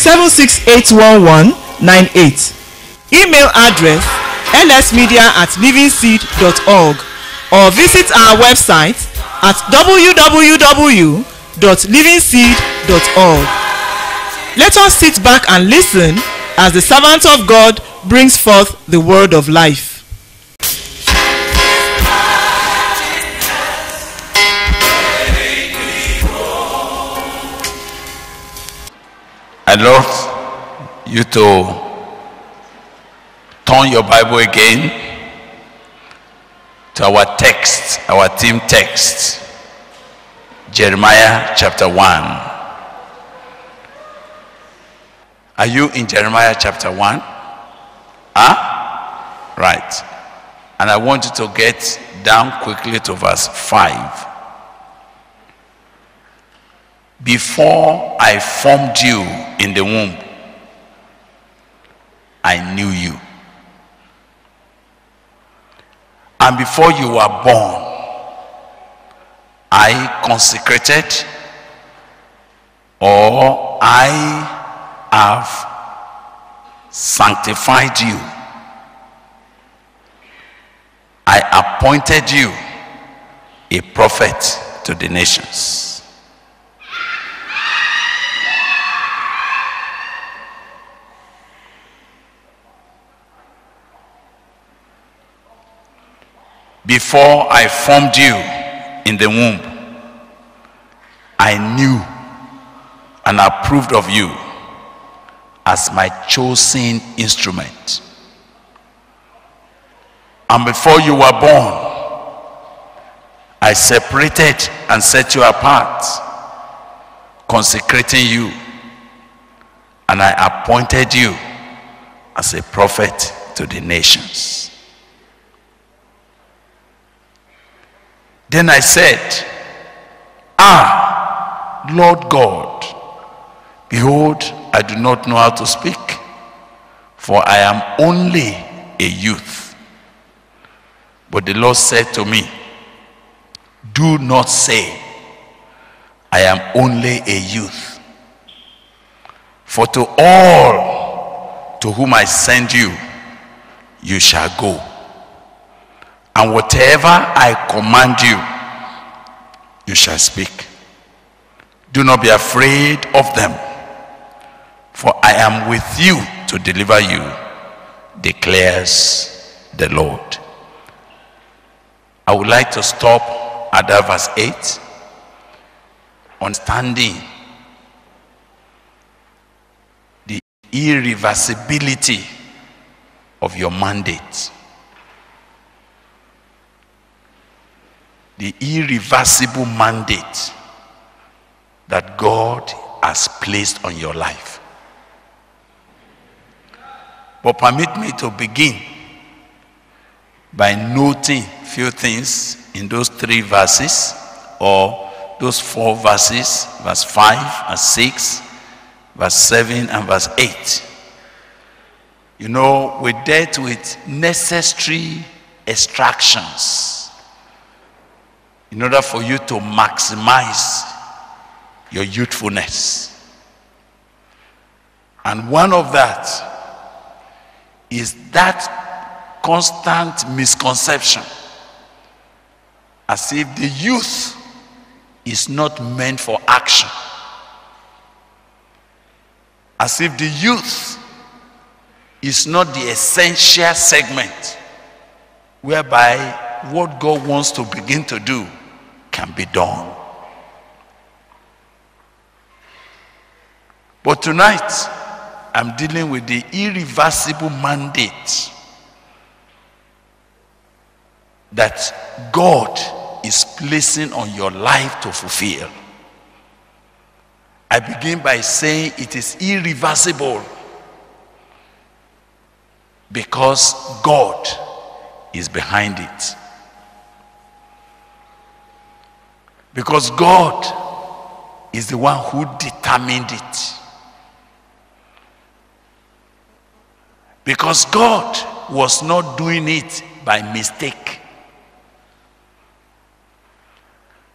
03636 59 0703 7681198. Email address lsmedia at livingseed.org or visit our website at www.livingseed.org. Let us sit back and listen as the servant of God brings forth the word of life. I'd love you to turn your Bible again to our text, our team text, Jeremiah chapter 1. Are you in Jeremiah chapter 1? Huh? Right. And I want you to get down quickly to verse 5. Before I formed you in the womb, I knew you. And before you were born, I consecrated or I have sanctified you. I appointed you a prophet to the nations. Before I formed you in the womb, I knew and approved of you as my chosen instrument. And before you were born, I separated and set you apart, consecrating you, and I appointed you as a prophet to the nations. Then I said, Ah, Lord God, behold, I do not know how to speak, for I am only a youth. But the Lord said to me, Do not say, I am only a youth. For to all to whom I send you, you shall go. And whatever I command you, you shall speak. Do not be afraid of them, for I am with you to deliver you, declares the Lord. I would like to stop at verse 8 on standing the irreversibility of your mandate. The irreversible mandate that God has placed on your life. But permit me to begin by noting few things in those three verses or those four verses, verse 5 and 6, verse 7 and verse 8. You know, we dealt with necessary extractions in order for you to maximize your youthfulness. And one of that is that constant misconception as if the youth is not meant for action. As if the youth is not the essential segment whereby what God wants to begin to do can be done. But tonight, I'm dealing with the irreversible mandate that God is placing on your life to fulfill. I begin by saying it is irreversible Because God is behind it. Because God is the one who determined it. Because God was not doing it by mistake.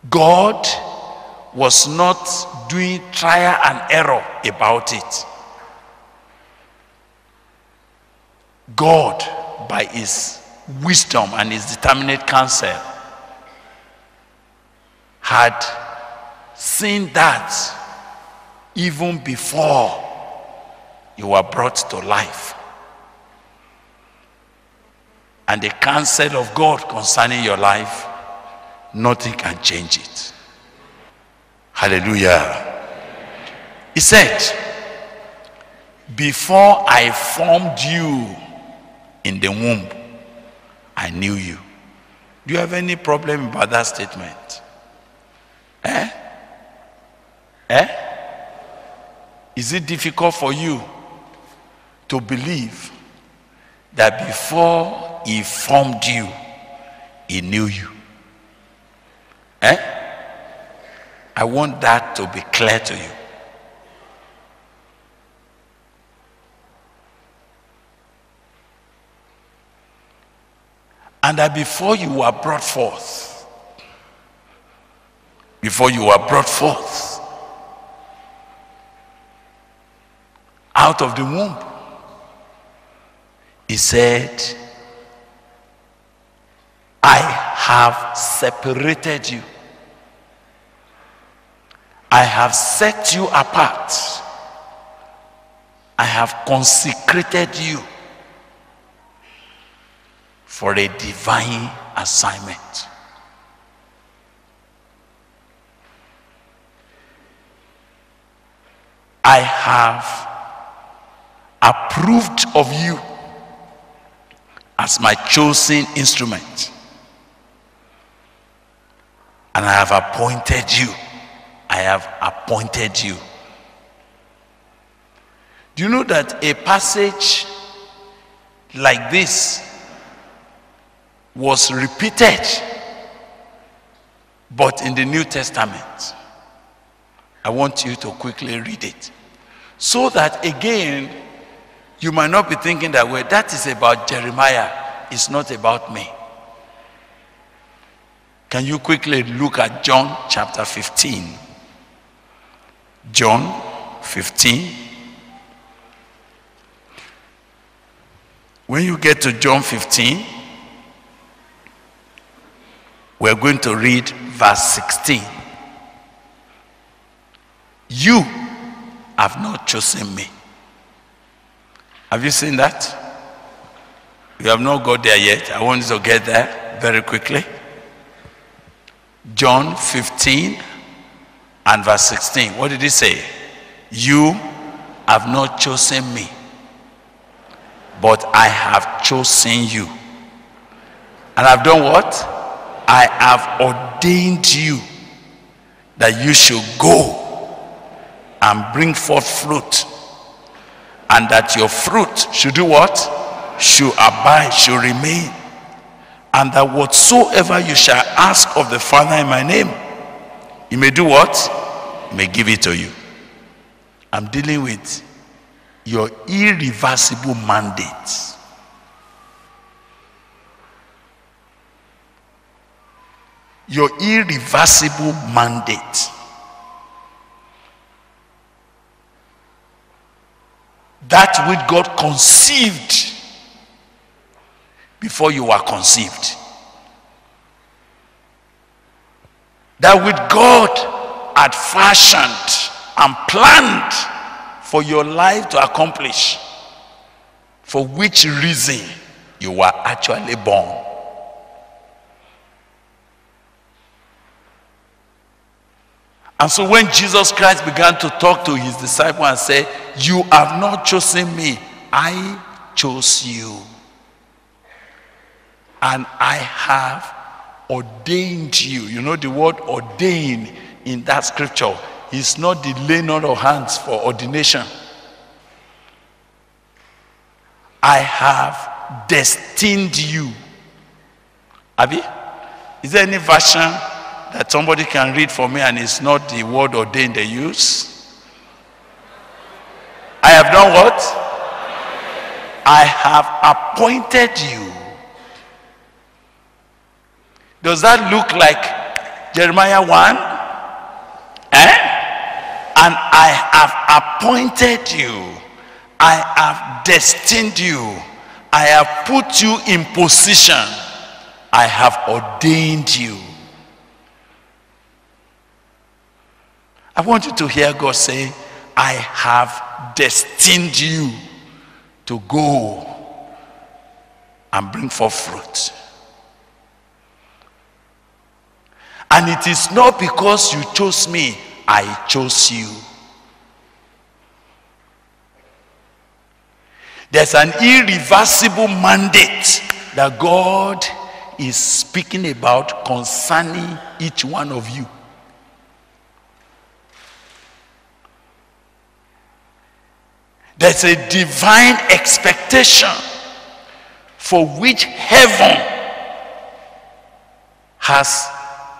God was not doing trial and error about it. God, by his wisdom and his determinate counsel, had seen that even before you were brought to life. And the counsel of God concerning your life, nothing can change it. Hallelujah. He said, Before I formed you in the womb, I knew you. Do you have any problem about that statement? Eh? Eh? Is it difficult for you to believe that before he formed you, he knew you? Eh? I want that to be clear to you. And that before you were brought forth, before you were brought forth out of the womb, he said, I have separated you. I have set you apart. I have consecrated you for a divine assignment. I have approved of you as my chosen instrument. And I have appointed you. I have appointed you. Do you know that a passage like this was repeated, but in the New Testament? I want you to quickly read it. So that again, you might not be thinking that, way. that is about Jeremiah, it's not about me. Can you quickly look at John chapter 15? John 15. When you get to John 15, we're going to read verse 16. You have not chosen me. Have you seen that? You have not got there yet. I want you to get there very quickly. John 15 and verse 16. What did he say? You have not chosen me, but I have chosen you. And I've done what? I have ordained you that you should go and bring forth fruit. And that your fruit should do what? Should abide, should remain. And that whatsoever you shall ask of the Father in my name, he may do what? He may give it to you. I'm dealing with your irreversible mandate. Your irreversible mandate. That which God conceived before you were conceived. That which God had fashioned and planned for your life to accomplish, for which reason you were actually born. And so when Jesus Christ began to talk to his disciples and say, You have not chosen me, I chose you. And I have ordained you. You know the word ordain in that scripture is not the laying on of hands for ordination. I have destined you. Abi? Is there any version that somebody can read for me and it's not the word ordained they use? I have done what? I have appointed you. Does that look like Jeremiah 1? Eh? And I have appointed you. I have destined you. I have put you in position. I have ordained you. I want you to hear God say, I have destined you to go and bring forth fruit. And it is not because you chose me, I chose you. There's an irreversible mandate that God is speaking about concerning each one of you. There's a divine expectation for which heaven has,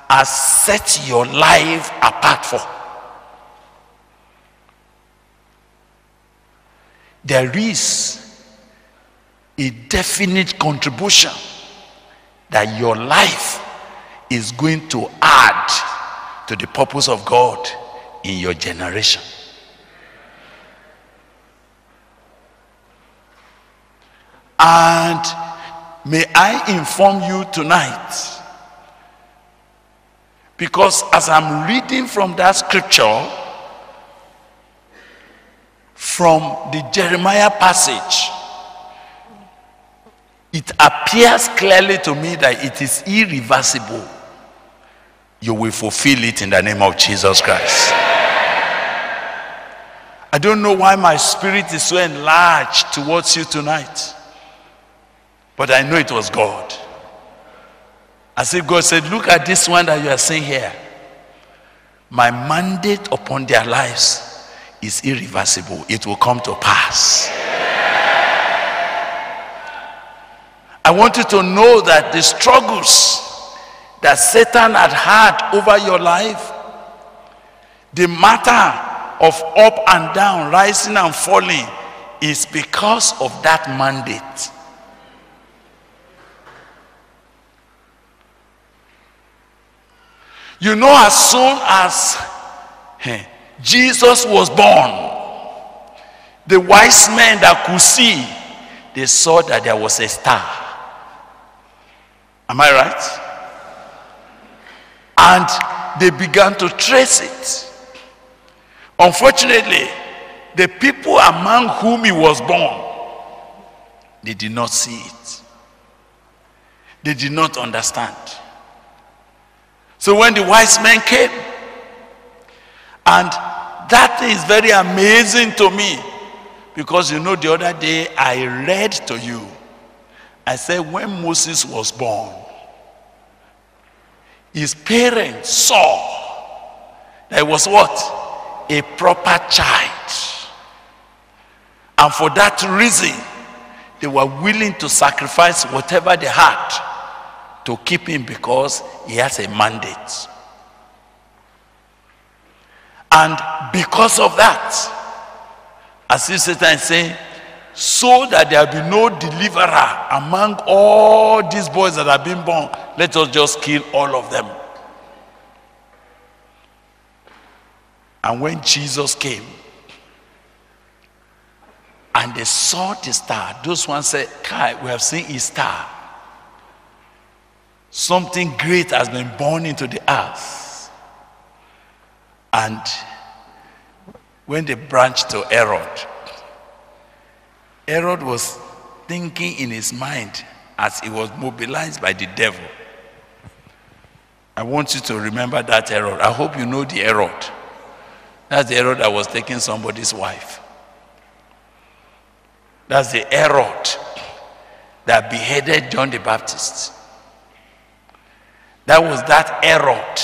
has set your life apart for. There is a definite contribution that your life is going to add to the purpose of God in your generation. And may I inform you tonight, because as I'm reading from that scripture, from the Jeremiah passage, it appears clearly to me that it is irreversible. You will fulfill it in the name of Jesus Christ. I don't know why my spirit is so enlarged towards you tonight. But I know it was God. As if God said, Look at this one that you are seeing here. My mandate upon their lives is irreversible, it will come to pass. I want you to know that the struggles that Satan had had over your life, the matter of up and down, rising and falling, is because of that mandate. You know, as soon as eh, Jesus was born, the wise men that could see, they saw that there was a star. Am I right? And they began to trace it. Unfortunately, the people among whom he was born, they did not see it. They did not understand. So when the wise men came, and that is very amazing to me because you know the other day I read to you. I said when Moses was born, his parents saw there was what? A proper child. And for that reason, they were willing to sacrifice whatever they had to keep him because he has a mandate. And because of that, as if Satan is saying, so that there be no deliverer among all these boys that have been born, let us just kill all of them. And when Jesus came, and they saw the star, those ones said, Kai, we have seen his star. Something great has been born into the earth. And when they branched to Herod, Herod was thinking in his mind as he was mobilized by the devil. I want you to remember that Herod. I hope you know the Herod. That's the Herod that was taking somebody's wife. That's the Herod that beheaded John the Baptist. That was that Herod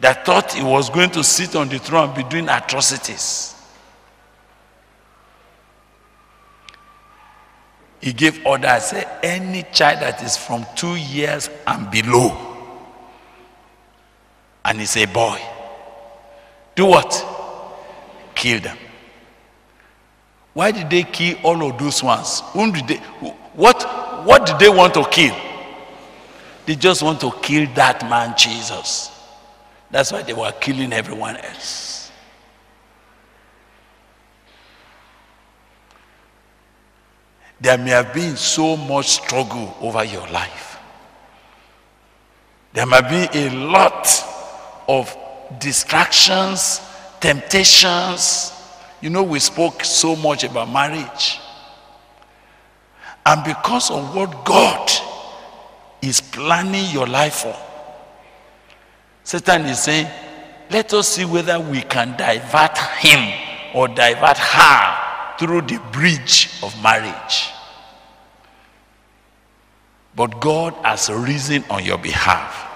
that thought he was going to sit on the throne and be doing atrocities. He gave order said, Any child that is from two years and below, and he a boy, do what? Kill them. Why did they kill all of those ones? Whom did they, what, what did they want to kill? They just want to kill that man, Jesus. That's why they were killing everyone else. There may have been so much struggle over your life. There might be a lot of distractions, temptations. You know, we spoke so much about marriage. And because of what God is planning your life for, Satan is saying, let us see whether we can divert him or divert her through the bridge of marriage. But God has risen on your behalf.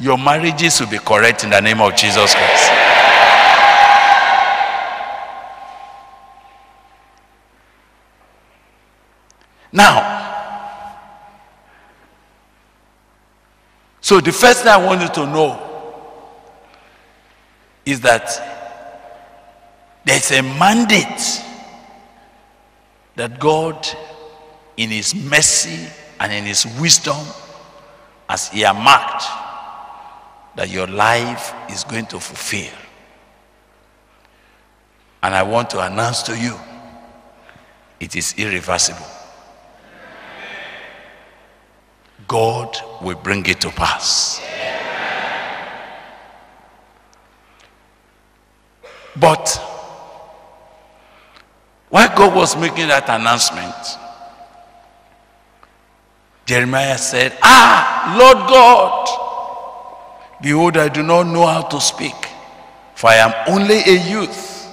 Your marriages will be correct in the name of Jesus Christ. Now, so the first thing I want you to know is that there's a mandate that God, in His mercy and in His wisdom, has earmarked that your life is going to fulfill. And I want to announce to you it is irreversible. God will bring it to pass. But while God was making that announcement, Jeremiah said, Ah, Lord God, behold, I do not know how to speak, for I am only a youth.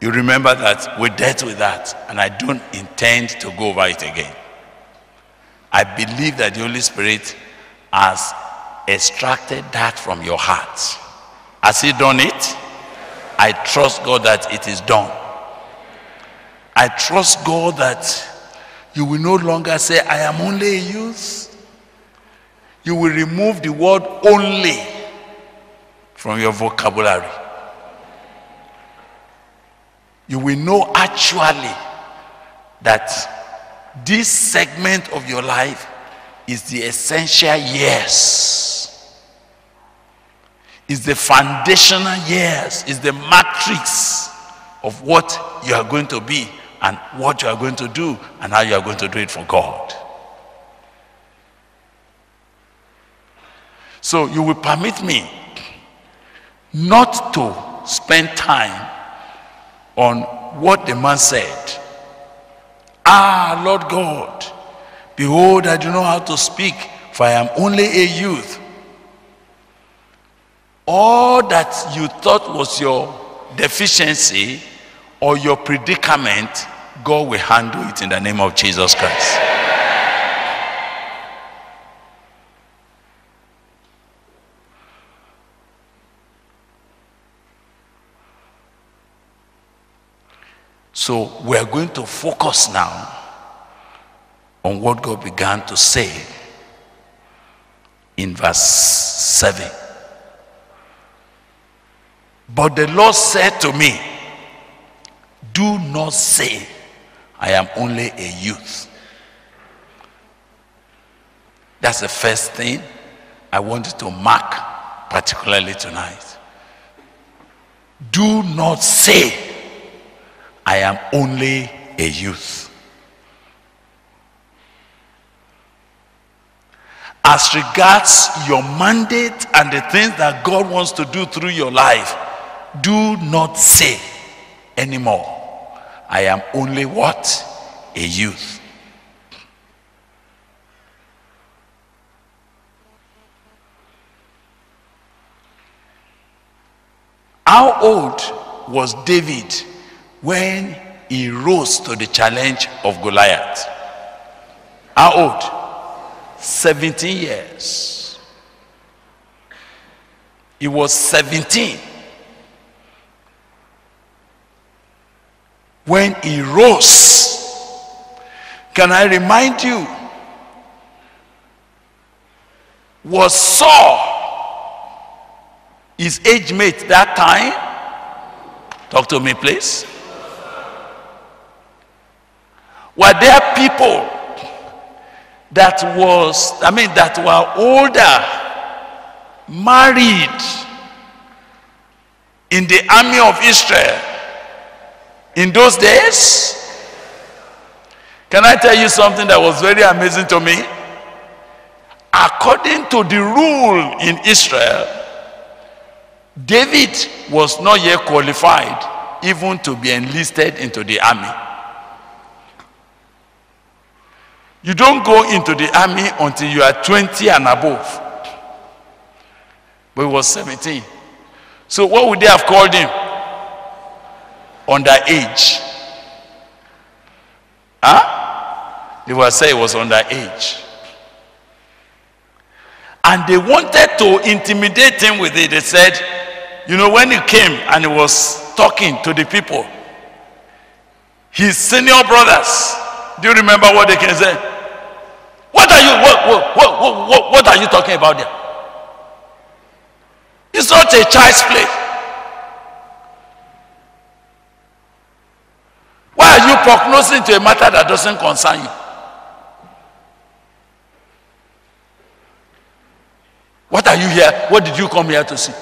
You remember that we dealt with that, and I don't intend to go over it again. I believe that the Holy Spirit has extracted that from your heart. Has He done it? I trust God that it is done. I trust God that you will no longer say, I am only a youth. You will remove the word only from your vocabulary. You will know actually that this segment of your life is the essential years. Is the foundational years. Is the matrix of what you are going to be and what you are going to do and how you are going to do it for god. So you will permit me not to spend time on what the man said Ah, Lord God, behold, I do not know how to speak, for I am only a youth. All that you thought was your deficiency or your predicament, God will handle it in the name of Jesus Christ. So we are going to focus now on what God began to say in verse 7. But the Lord said to me, Do not say, I am only a youth. That's the first thing I wanted to mark, particularly tonight. Do not say, I am only a youth. As regards your mandate and the things that God wants to do through your life, do not say anymore, I am only what? A youth. How old was David when he rose to the challenge of Goliath. How old? 17 years. He was 17 when he rose. Can I remind you? Was Saul his age mate that time? Talk to me, please. Were there people that was, I mean, that were older, married in the army of Israel in those days? Can I tell you something that was very amazing to me? According to the rule in Israel, David was not yet qualified even to be enlisted into the army. You don't go into the army until you are 20 and above. But he was 17. So what would they have called him? Underage. Huh? They would say he was underage. And they wanted to intimidate him with it. They said, you know, when he came and he was talking to the people, his senior brothers, do you remember what they can say? What are you, what, what, what, what, what are you talking about there? It's not a child's play. Why are you prognosing to a matter that doesn't concern you? What are you here? What did you come here to see?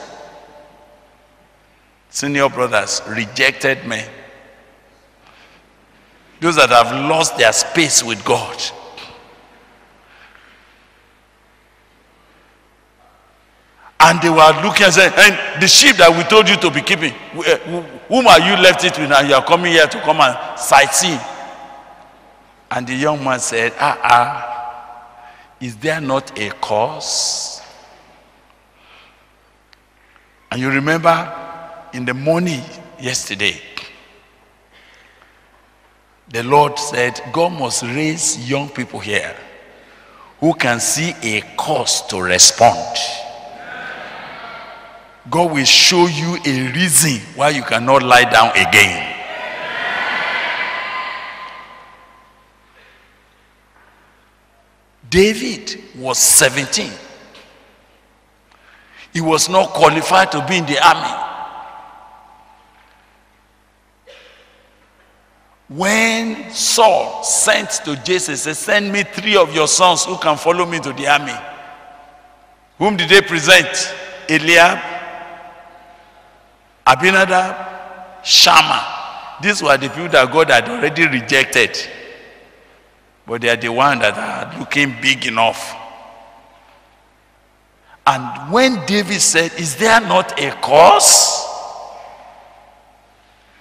Senior brothers rejected men. Those that have lost their space with God. And they were looking and saying, and the sheep that we told you to be keeping, eh, whom are you left it with and you are coming here to come and sightsee? And the young man said, ah, ah, is there not a cause? And you remember in the morning yesterday, the Lord said, God must raise young people here who can see a cause to respond. God will show you a reason why you cannot lie down again. David was 17. He was not qualified to be in the army. When Saul sent to Jesse, said, Send me three of your sons who can follow me to the army. Whom did they present? Eliab, Abinadab, Shammah. These were the people that God had already rejected. But they are the ones that are looking big enough. And when David said, Is there not a cause?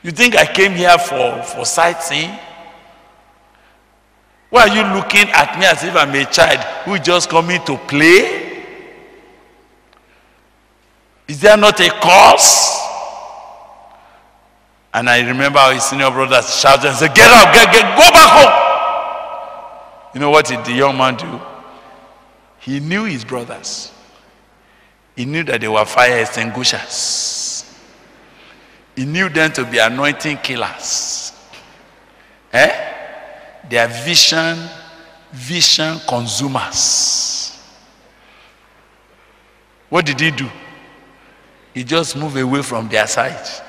You think I came here for, for sightseeing? Why are you looking at me as if I'm a child who just coming to play? Is there not a cause? And I remember how his senior brothers shouted and said, Get up, get, get, go back home. You know what did the young man do? He knew his brothers. He knew that they were fire extinguishers. He knew them to be anointing killers. Eh? They are vision, vision consumers. What did he do? He just moved away from their side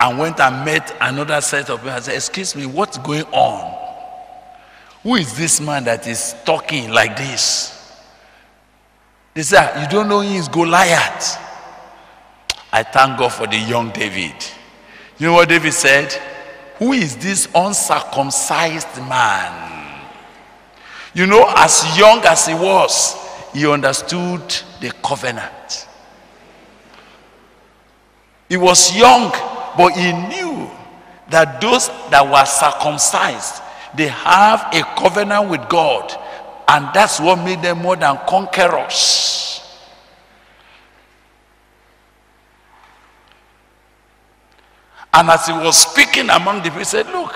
and went and met another set of people and said, Excuse me, what's going on? Who is this man that is talking like this? They said, You don't know he is Goliath. I thank God for the young David. You know what David said? Who is this uncircumcised man? You know, as young as he was, he understood the covenant. He was young, but he knew that those that were circumcised, they have a covenant with God. And that's what made them more than conquerors. And as he was speaking among the people, he said, Look,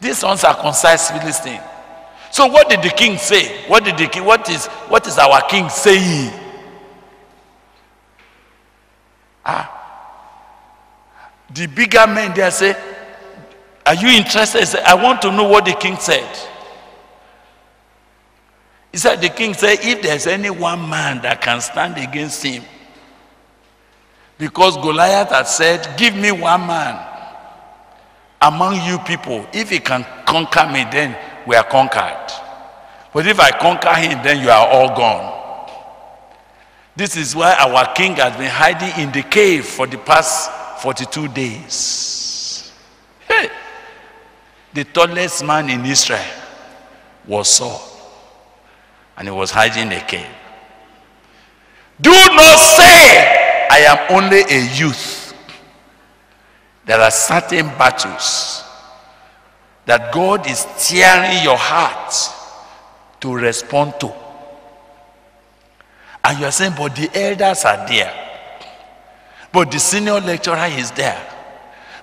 these ones are concise Philistine. So what did the king say? What did the king, what is what is our king saying? Ah. The bigger men there say, Are you interested? I want to know what the king said. He said, The king said, If there's any one man that can stand against him, because Goliath had said, Give me one man among you people. If he can conquer me, then we are conquered. But if I conquer him, then you are all gone. This is why our king has been hiding in the cave for the past 42 days. Hey, the tallest man in Israel was Saul, and he was hiding in the cave. Do not say, I am only a youth. There are certain battles that God is tearing your heart to respond to. And you are saying, but the elders are there. But the senior lecturer is there.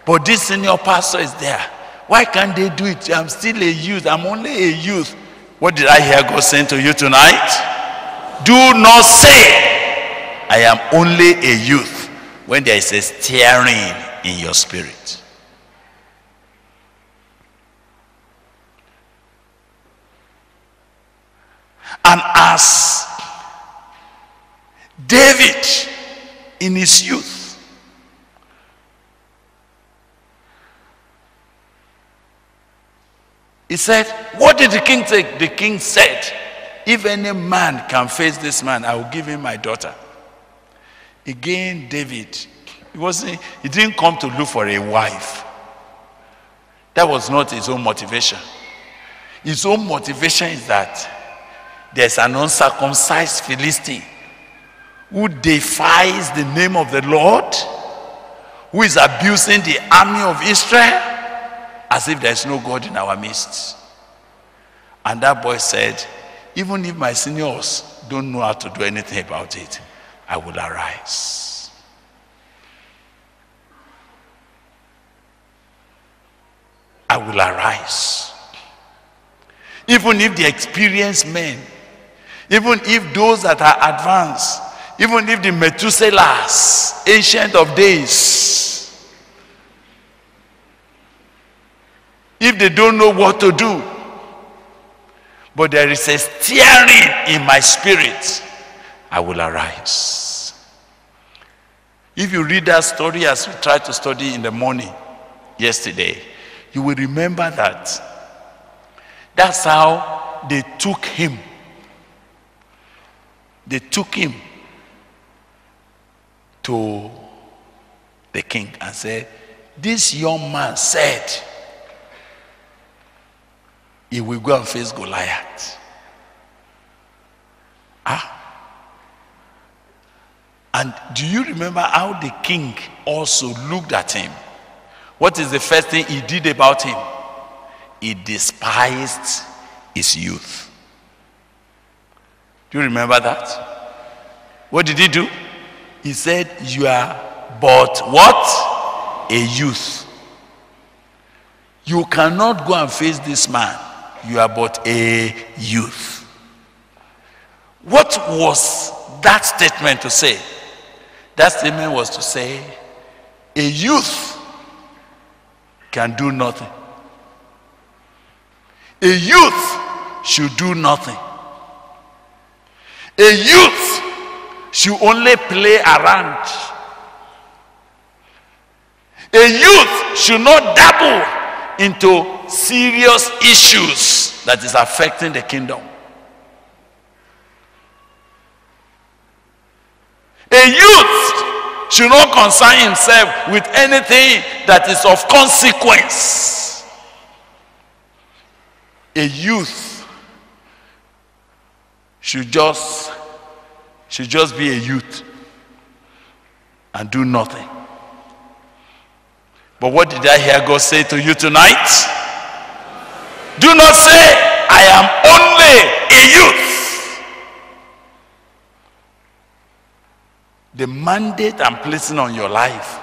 But this senior pastor is there. Why can't they do it? I'm still a youth. I'm only a youth. What did I hear God saying to you tonight? Do not say, I am only a youth, when there is a stirring in your spirit. And as David in his youth, he said, What did the king say? The king said, If any man can face this man, I will give him my daughter. Again, David, he wasn't, he didn't come to look for a wife. That was not his own motivation. His own motivation is that there's an uncircumcised Philistine who defies the name of the Lord, who is abusing the army of Israel as if there's no God in our midst. And that boy said, Even if my seniors don't know how to do anything about it, I will arise. I will arise. Even if the experienced men, even if those that are advanced, even if the Methuselahs, ancient of days, if they don't know what to do, but there is a stirring in my spirit, I will arise. If you read that story as we tried to study in the morning yesterday, you will remember that that's how they took him. They took him to the king and said, This young man said he will go and face Goliath. Ah. And do you remember how the king also looked at him? What is the first thing he did about him? He despised his youth. Do you remember that? What did he do? He said, You are but what? A youth. You cannot go and face this man. You are but a youth. What was that statement to say? That statement was to say, a youth can do nothing. A youth should do nothing. A youth should only play around. A youth should not dabble into serious issues that is affecting the kingdom. A youth should not concern himself with anything that is of consequence. A youth should just should just be a youth and do nothing. But what did I hear God say to you tonight? Do not say, I am only a youth. The mandate I'm placing on your life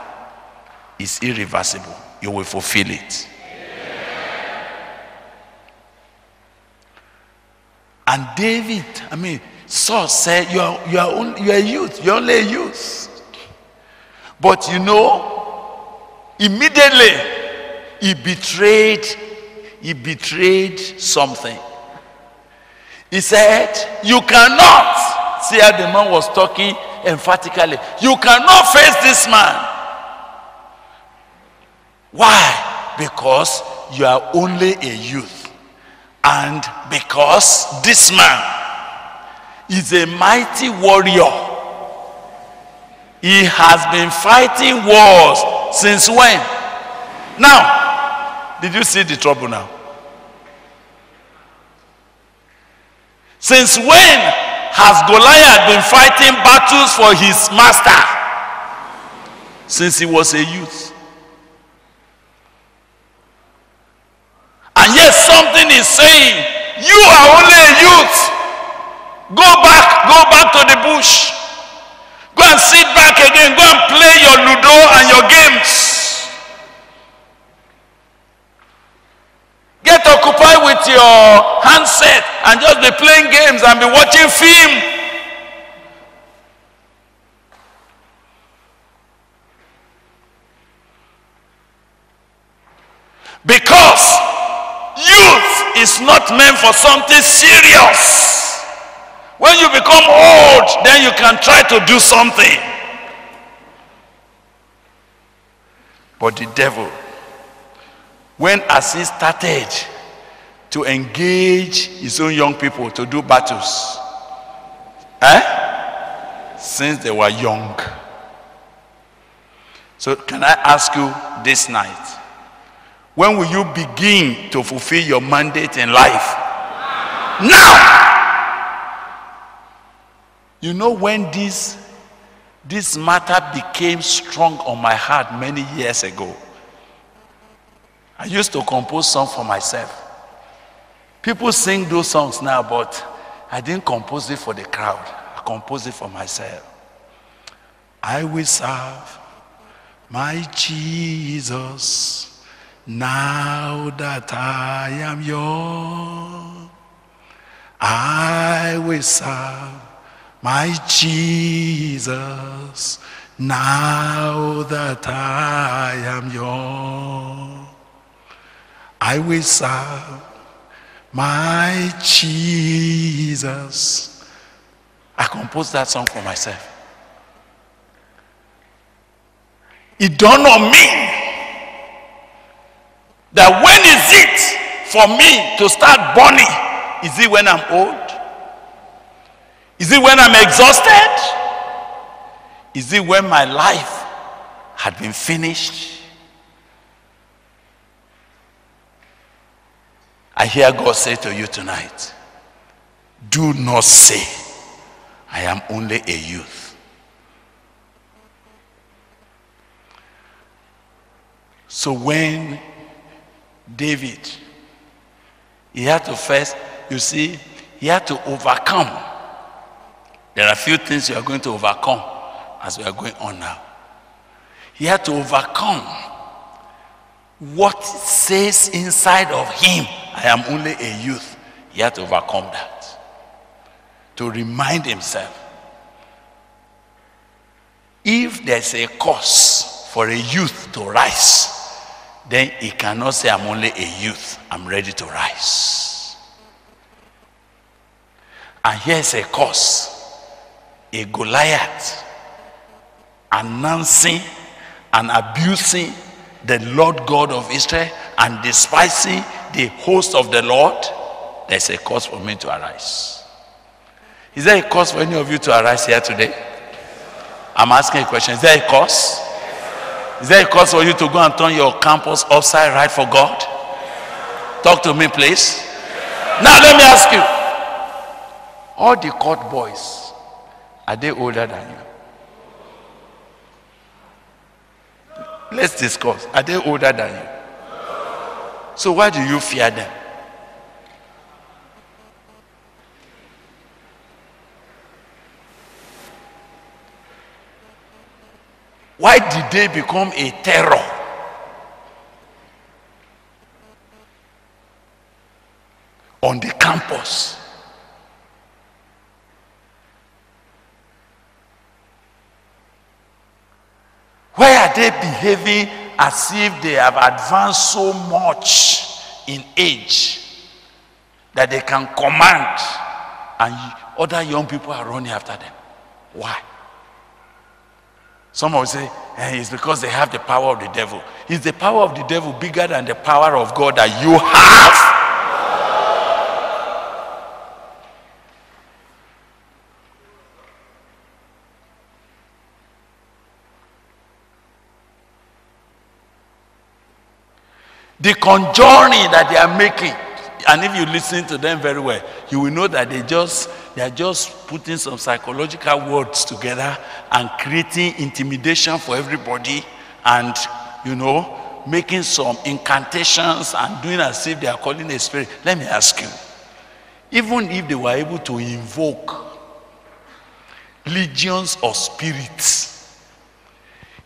is irreversible. You will fulfill it. And David, I mean, Saul said, You are, you are, only, you are a youth, you're only a youth. But you know, Immediately, he betrayed, he betrayed something. He said, You cannot. See how the man was talking emphatically. You cannot face this man. Why? Because you are only a youth. And because this man is a mighty warrior. He has been fighting wars since when? Now, did you see the trouble now? Since when has Goliath been fighting battles for his master? Since he was a youth. And yet something is saying, you are only a youth. Go back, go back to the bush. Go and sit back again. Go and play your Ludo and your games. Get occupied with your handset and just be playing games and be watching film. Because youth is not meant for something serious. When you become old, then you can try to do something. But the devil, when as he started to engage his own young people to do battles, eh? Since they were young. So, can I ask you this night? When will you begin to fulfill your mandate in life? Now! You know when this this matter became strong on my heart many years ago. I used to compose songs for myself. People sing those songs now, but I didn't compose it for the crowd. I composed it for myself. I will serve my Jesus now that I am yours. I will serve my Jesus now that I am young. I will serve my Jesus. I composed that song for myself. It dawned on me that when is it for me to start burning? Is it when I'm old? Is it when I'm exhausted? Is it when my life had been finished? I hear God say to you tonight do not say, I am only a youth. So when David, he had to first, you see, he had to overcome. There are a few things you are going to overcome as we are going on now. He had to overcome what says inside of him, I am only a youth. He had to overcome that. To remind himself if there's a cause for a youth to rise, then he cannot say, I'm only a youth, I'm ready to rise. And here's a cause a Goliath announcing and abusing the Lord God of Israel and despising the host of the Lord, there's a cause for me to arise. Is there a cause for any of you to arise here today? I'm asking a question. Is there a cause? Is there a cause for you to go and turn your campus upside right for God? Talk to me, please. Now, let me ask you all the court boys, are they older than you? Let's discuss. Are they older than you? So why do you fear them? Why did they become a terror? On the campus. Why are they behaving as if they have advanced so much in age that they can command and other young people are running after them. Why? Some will say, eh, it's because they have the power of the devil. Is the power of the devil bigger than the power of God that you have? The conjuring that they are making, and if you listen to them very well, you will know that they just they are just putting some psychological words together and creating intimidation for everybody, and you know, making some incantations and doing as if they are calling a spirit. Let me ask you, even if they were able to invoke legions of spirits,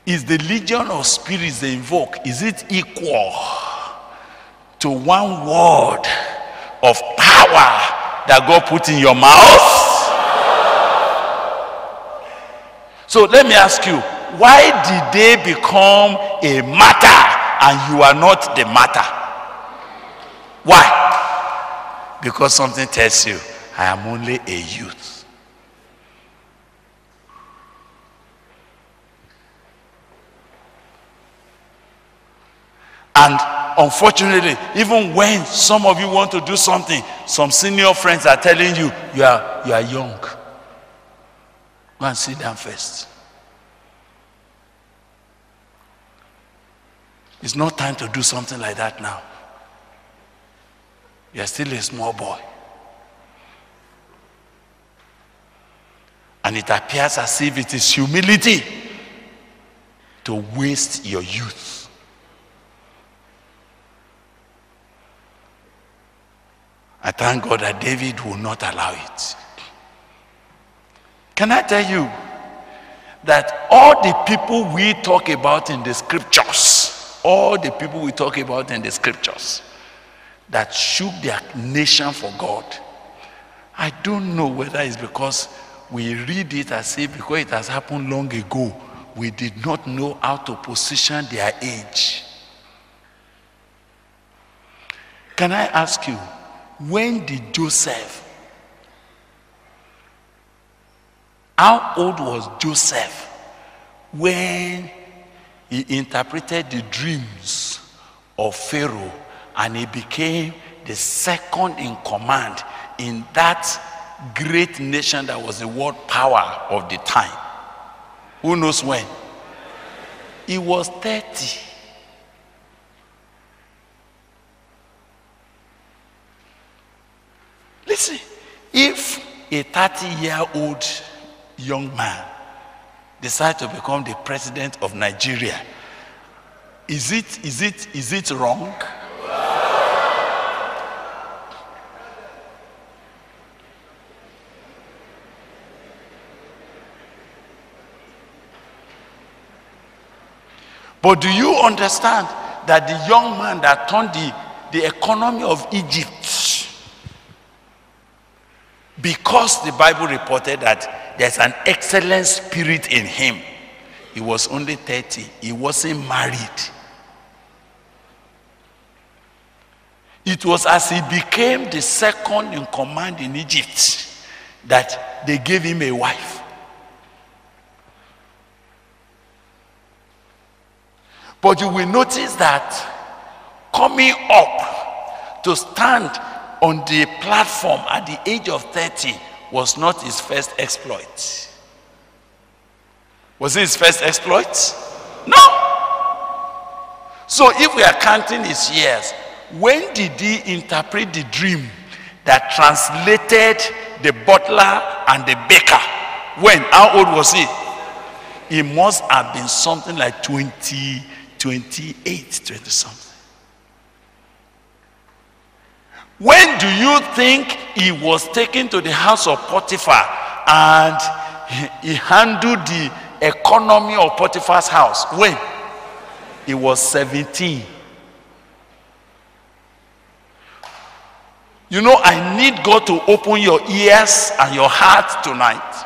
is the legion of spirits they invoke, is it equal? To one word of power that God put in your mouth? So let me ask you, why did they become a matter and you are not the matter? Why? Because something tells you, I am only a youth. And unfortunately, even when some of you want to do something, some senior friends are telling you, you are, you are young. Go and sit down first. It's not time to do something like that now. You're still a small boy. And it appears as if it is humility to waste your youth. I thank God that David will not allow it. Can I tell you that all the people we talk about in the scriptures, all the people we talk about in the scriptures that shook their nation for God, I don't know whether it's because we read it as if because it has happened long ago, we did not know how to position their age. Can I ask you, when did Joseph? How old was Joseph when he interpreted the dreams of Pharaoh and he became the second in command in that great nation that was the world power of the time? Who knows when? He was 30. Listen, if a 30 year old young man decides to become the president of Nigeria, is it, is it, is it wrong? But do you understand that the young man that turned the, the economy of Egypt because the Bible reported that there's an excellent spirit in him, he was only 30, he wasn't married. It was as he became the second in command in Egypt that they gave him a wife. But you will notice that coming up to stand on the platform at the age of 30 was not his first exploit. Was it his first exploit? No. So if we are counting his years, when did he interpret the dream that translated the butler and the baker? When? How old was he? He must have been something like 20, 28, 20 something. When do you think he was taken to the house of Potiphar and he, handled the economy of Potiphar's house? When? He was 17. You know, I need God to open your ears and your heart tonight.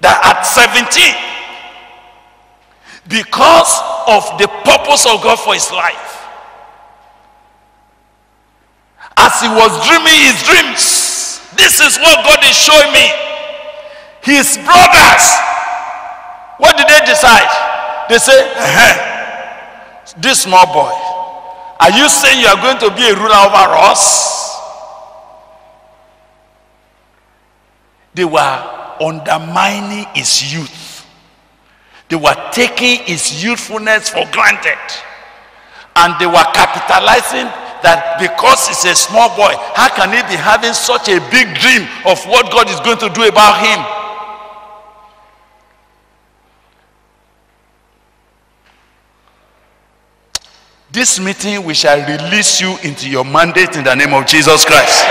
that at 17, because of the purpose of God for his life, as he was dreaming his dreams, this is what God is showing me. His brothers, what did they decide? They say, this small boy, are you saying you are going to be a ruler over us? They were undermining his youth. They were taking his youthfulness for granted. And they were capitalizing that because he's a small boy, how can he be having such a big dream of what God is going to do about him? This meeting, we shall release you into your mandate in the name of Jesus Christ.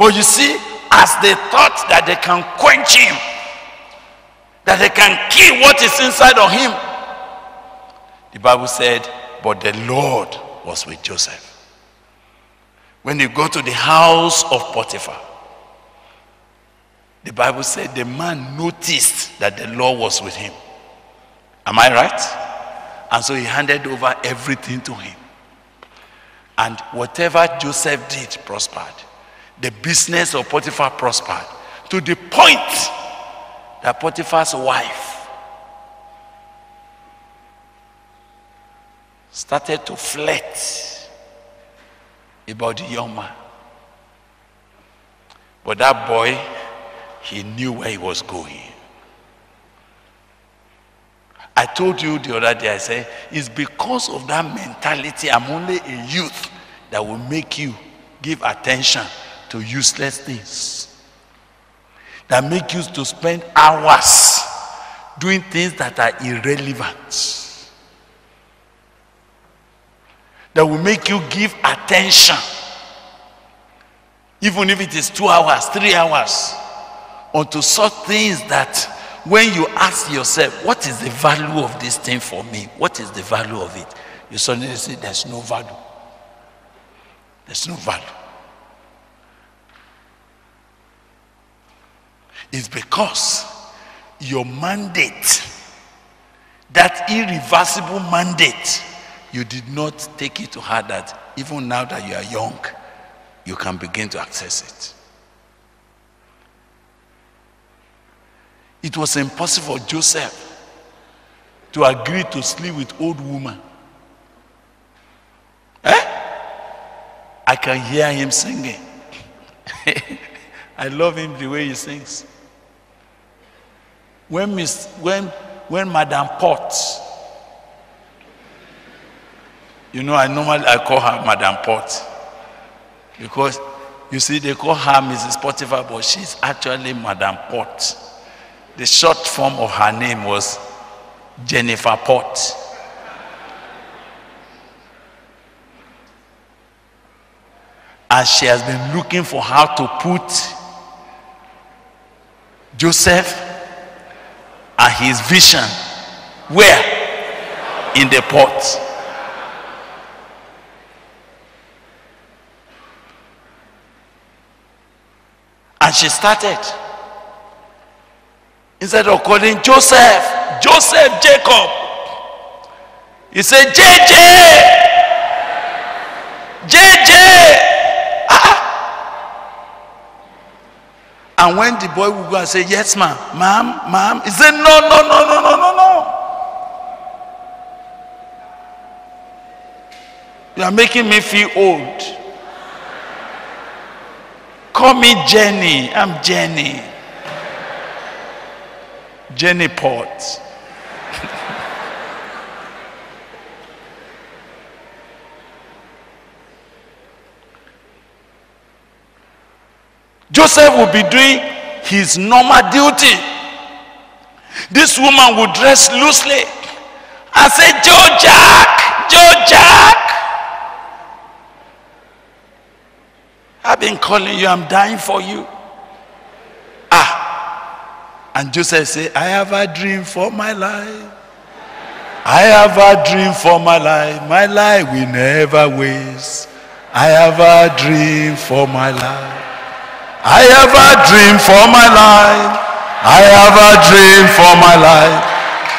But you see, as they thought that they can quench him, that they can kill what is inside of him, the Bible said, but the Lord was with Joseph. When he go to the house of Potiphar, the Bible said the man noticed that the Lord was with him. Am I right? And so he handed over everything to him. And whatever Joseph did prospered. The business of Potiphar prospered to the point that Potiphar's wife started to flirt about the young man. But that boy, he knew where he was going. I told you the other day, I said, it's because of that mentality, I'm only a youth, that will make you give attention to useless things. That make you to spend hours doing things that are irrelevant. That will make you give attention, even if it is two hours, three hours, onto such things that when you ask yourself, what is the value of this thing for me? What is the value of it? You suddenly say, there's no value. There's no value. It's because your mandate, that irreversible mandate, you did not take it to heart that even now that you are young, you can begin to access it. It was impossible for Joseph to agree to sleep with old woman. Eh? I can hear him singing. I love him the way he sings. When Miss, when when Madame Potts, you know, I normally I call her Madame Potts because you see they call her Mrs. Potiphar, but she's actually Madame Potts. The short form of her name was Jennifer Potts. And she has been looking for how to put Joseph and his vision where? In the pot. And she started. Instead of oh, calling Joseph, Joseph Jacob, he said, JJ, JJ. And when the boy would go and say, Yes, ma'am, ma'am, ma'am, he said, No, no, no, no, no, no, no. You are making me feel old. Call me Jenny. I'm Jenny. Jenny Pot. Joseph will be doing his normal duty. This woman would dress loosely and say, Joe Jack, Joe Jack. I've been calling you, I'm dying for you. Ah. And Joseph said, I have a dream for my life. I have a dream for my life. My life will never waste. I have a dream for my life. I have a dream for my life. I have a dream for my life.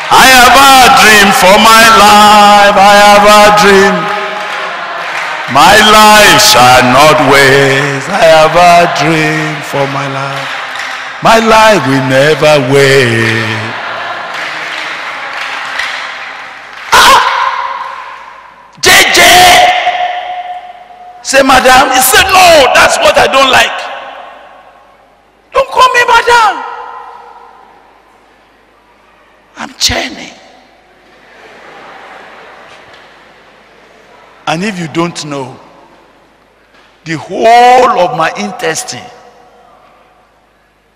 I have a dream for my life. I have a dream. My life shall not waste. I have a dream for my life. My life will never waste. Ah! JJ! Say, madam. He said, no, that's what I don't like. Don't call me madam. I'm churning. And if you don't know, the whole of my intestine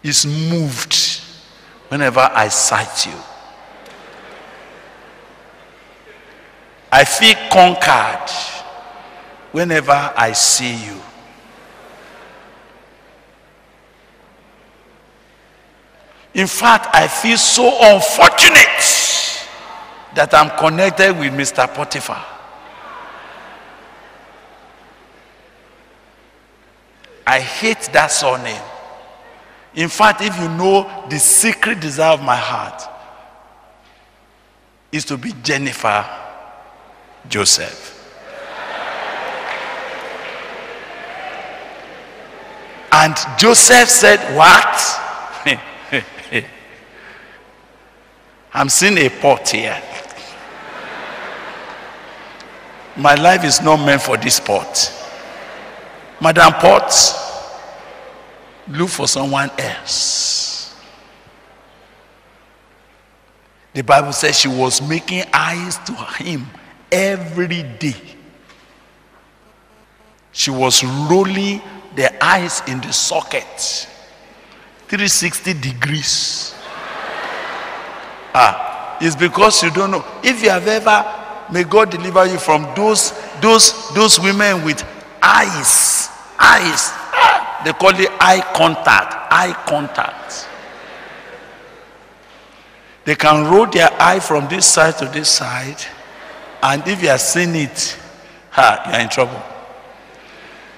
is moved whenever I sight you. I feel conquered whenever I see you. In fact, I feel so unfortunate that I'm connected with Mr. Potiphar. I hate that surname. In fact, if you know the secret desire of my heart is to be Jennifer Joseph. And Joseph said, What? I'm seeing a pot here. My life is not meant for this pot. Madam Pot, look for someone else. The Bible says she was making eyes to him every day. She was rolling the eyes in the socket 360 degrees. Ah, it's because you don't know. If you have ever, may God deliver you from those those those women with eyes, eyes. Ah, they call it eye contact, eye contact. They can roll their eye from this side to this side, and if you are seeing it, ha, you are in trouble.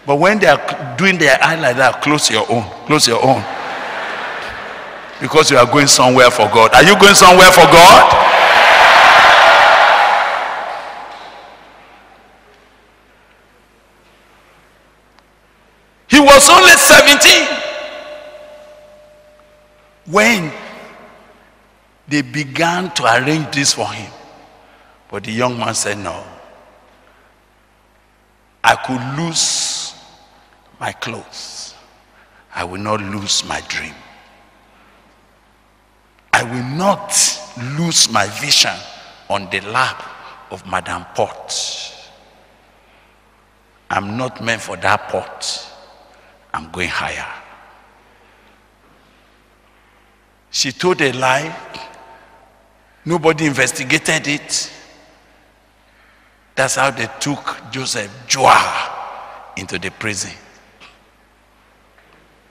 But when they are doing their eye like that, close your own, close your own. Because you are going somewhere for God. Are you going somewhere for God? He was only 17 when they began to arrange this for him. But the young man said, No. I could lose my clothes, I will not lose my dream. I will not lose my vision on the lap of Madame Pot. I'm not meant for that pot. I'm going higher. She told a lie. Nobody investigated it. That's how they took Joseph Joah into the prison.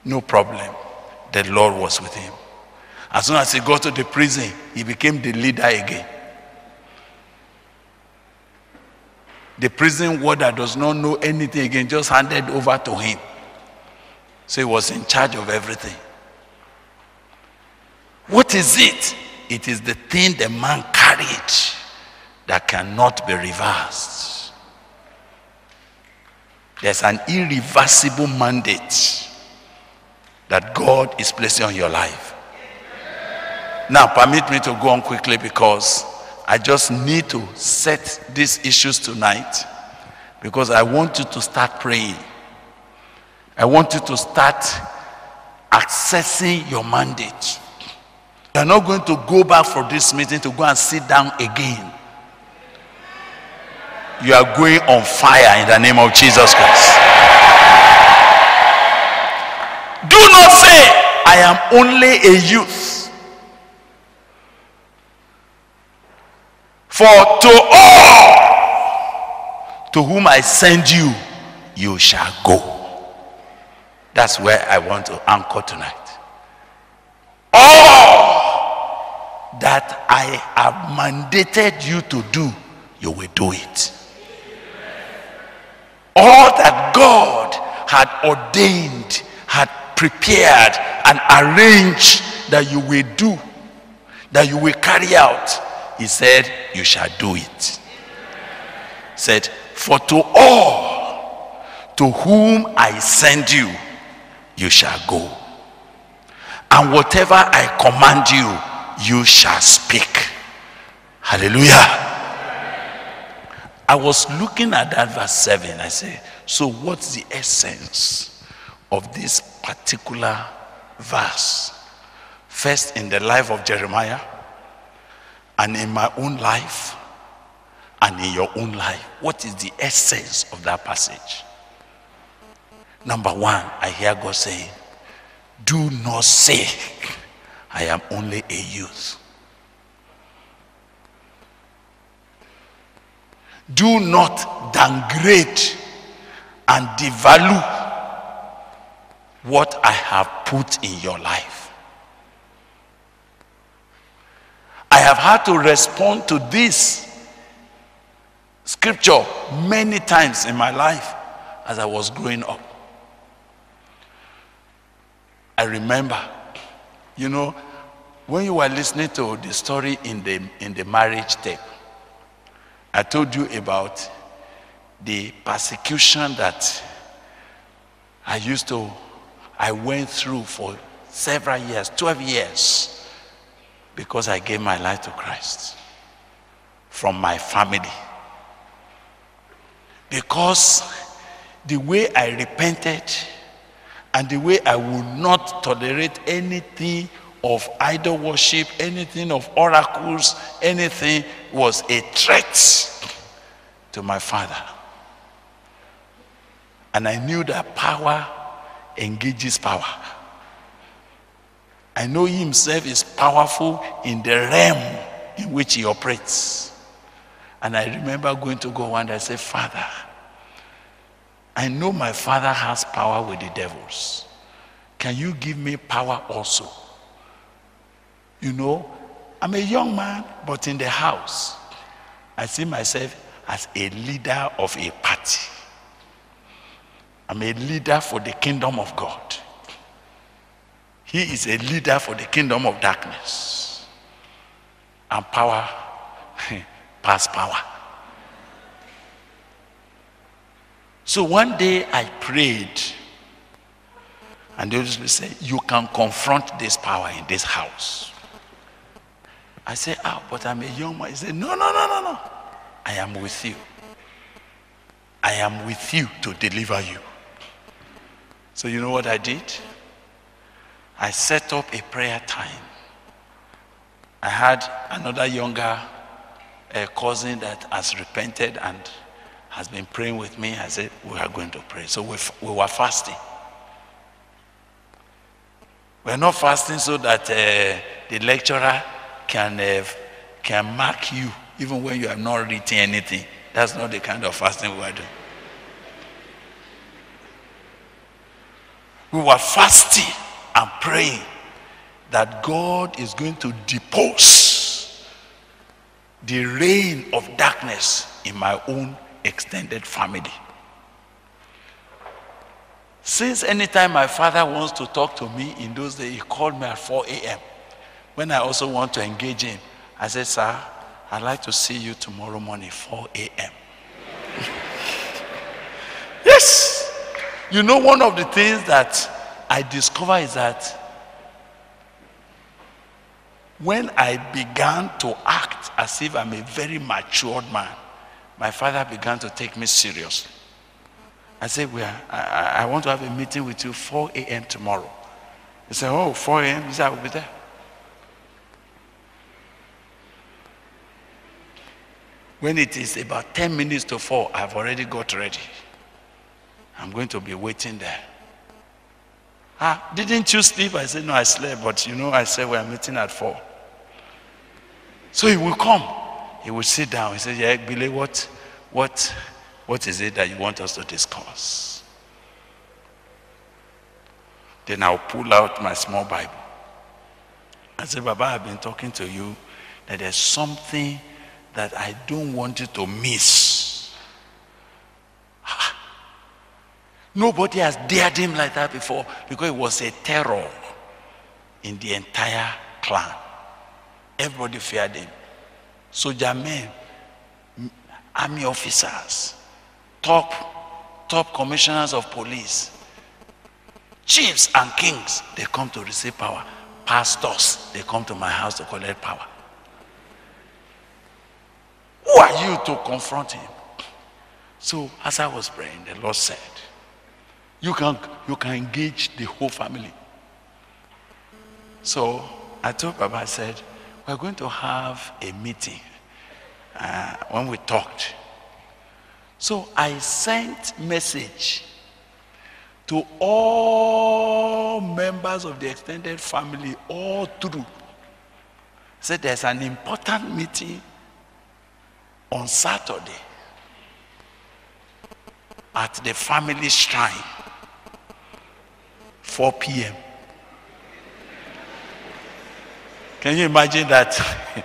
No problem. The Lord was with him. As soon as he got to the prison, he became the leader again. The prison warder does not know anything again, just handed over to him. So he was in charge of everything. What is it? It is the thing the man carried that cannot be reversed. There's an irreversible mandate that God is placing on your life. Now, permit me to go on quickly because I just need to set these issues tonight because I want you to start praying. I want you to start accessing your mandate. You are not going to go back for this meeting to go and sit down again. You are going on fire in the name of Jesus Christ. Do not say, I am only a youth. For to all to whom I send you, you shall go. That's where I want to anchor tonight. All that I have mandated you to do, you will do it. All that God had ordained, had prepared, and arranged that you will do, that you will carry out, He said, You shall do it. Said, For to all to whom I send you, you shall go. And whatever I command you, you shall speak. Hallelujah. I was looking at that verse 7. I said, So, what's the essence of this particular verse? First, in the life of Jeremiah, and in my own life, and in your own life. What is the essence of that passage? Number one, I hear God saying, Do not say, I am only a youth. Do not downgrade and devalue what I have put in your life. I have had to respond to this scripture many times in my life as I was growing up. I remember, you know, when you were listening to the story in the, in the marriage tape, I told you about the persecution that I used to, I went through for several years, 12 years, because I gave my life to Christ from my family. Because the way I repented and the way I would not tolerate anything of idol worship, anything of oracles, anything was a threat to my father. And I knew that power engages power. I know he himself is powerful in the realm in which he operates. And I remember going to God and say, Father, I know my father has power with the devils. Can you give me power also? You know, I'm a young man, but in the house, I see myself as a leader of a party. I'm a leader for the kingdom of God. He is a leader for the kingdom of darkness. And power past power. So one day I prayed, and the Holy Spirit said, You can confront this power in this house. I said, Ah, but I'm a young man. He said, No, no, no, no, no. I am with you. I am with you to deliver you. So, you know what I did? I set up a prayer time. I had another younger a cousin that has repented and has been praying with me. I said, We are going to pray. So we, we were fasting. We're not fasting so that uh, the lecturer can, uh, can mark you even when you have not written anything. That's not the kind of fasting we are doing. We were fasting and praying that God is going to depose the reign of darkness in my own extended family. Since anytime my father wants to talk to me in those days, he called me at 4 a.m. When I also want to engage him, I said, Sir, I'd like to see you tomorrow morning, 4 a.m. yes. You know, one of the things that I discover is that when I began to act as if I'm a very matured man, my father began to take me seriously. I said, we are, I, I want to have a meeting with you 4 a.m. tomorrow. He said, Oh, 4 a.m. He said, I will be there. When it is about 10 minutes to 4, I've already got ready. I'm going to be waiting there. Ah, didn't you sleep? I said, No, I slept, but you know, I said we are meeting at 4. So he will come. He will sit down. He said, Yeah, Billy, what, what, what is it that you want us to discuss? Then I'll pull out my small Bible. I said, Baba, I've been talking to you that there's something that I don't want you to miss. Nobody has dared him like that before because it was a terror in the entire clan. Everybody feared him. Soldier men, army officers, top, top commissioners of police, chiefs and kings, they come to receive power. Pastors, they come to my house to collect power. Who are you to confront him? So as I was praying, the Lord said, you can, you can engage the whole family. So I told Baba, I said, we're going to have a meeting uh, when we talked. So I sent message to all members of the extended family all through. Said there's an important meeting on Saturday at the family shrine, 4 p.m. Can you imagine that?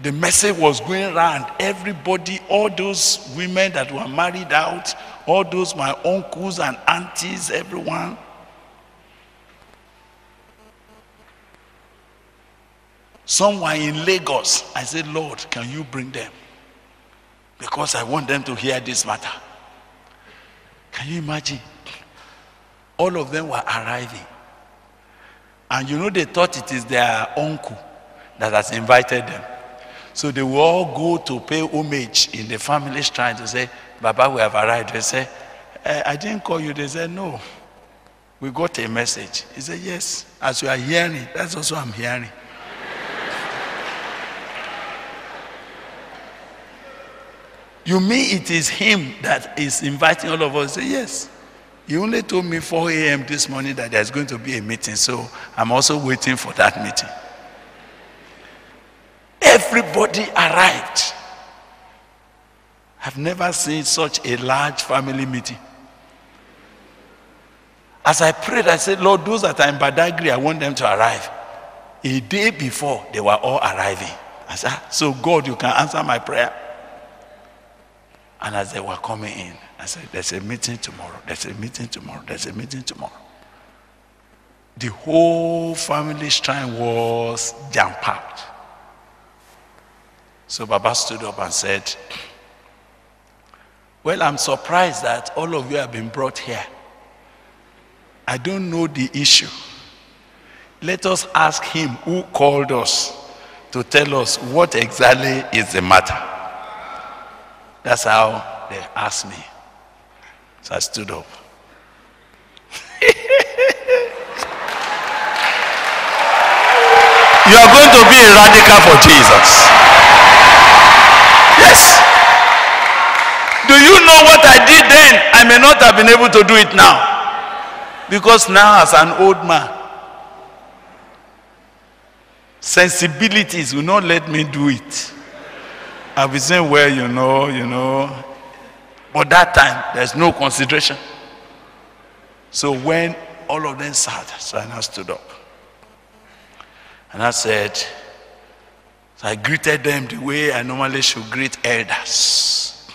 the message was going around. Everybody, all those women that were married out, all those my uncles and aunties, everyone. Someone in Lagos, I said, Lord, can you bring them? Because I want them to hear this matter. Can you imagine? All of them were arriving. And you know, they thought it is their uncle that has invited them. So they will all go to pay homage in the family shrine to say, Baba, we have arrived. They say, eh, I didn't call you. They said, No. We got a message. He said, Yes. As you are hearing, that's also I'm hearing. you mean it is him that is inviting all of us? Say, yes. He only told me 4 a.m. this morning that there's going to be a meeting, so I'm also waiting for that meeting. Everybody arrived. I've never seen such a large family meeting. As I prayed, I said, Lord, those that are in Badagry, I want them to arrive. A day before, they were all arriving. I said, ah, So, God, you can answer my prayer. And as they were coming in, Said, There's a meeting tomorrow. There's a meeting tomorrow. There's a meeting tomorrow. The whole family shrine was jam packed. So Baba stood up and said, Well, I'm surprised that all of you have been brought here. I don't know the issue. Let us ask him who called us to tell us what exactly is the matter. That's how they asked me. So I stood up. you are going to be a radical for Jesus. Yes. Do you know what I did then? I may not have been able to do it now. Because now, as an old man, sensibilities will not let me do it. I'll be saying, well, you know, you know. But that time, there's no consideration. So when all of them sat, I stood up. And I said, I greeted them the way I normally should greet elders.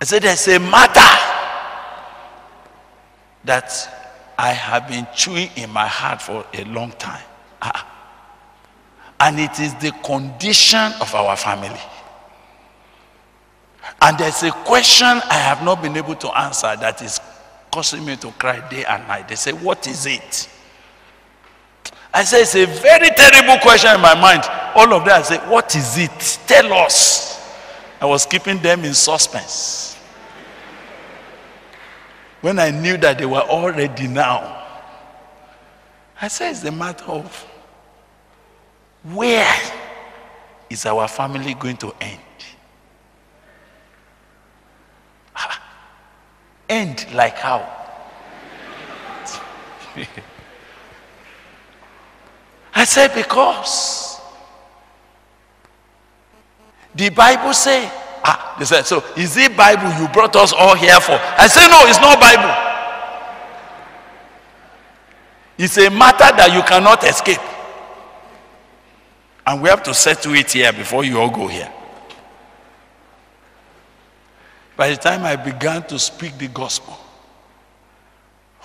I said, there's a matter that I have been chewing in my heart for a long time. Ah. And it is the condition of our family. And there's a question I have not been able to answer that is causing me to cry day and night. They say, What is it? I say, It's a very terrible question in my mind. All of them I say, What is it? Tell us. I was keeping them in suspense. When I knew that they were all ready now, I said, It's a matter of where is our family going to end? End like how? I said, because the Bible say, ah, they said, so is it Bible you brought us all here for? I said, no, it's not Bible. It's a matter that you cannot escape. And we have to settle it here before you all go here. By the time I began to speak the gospel,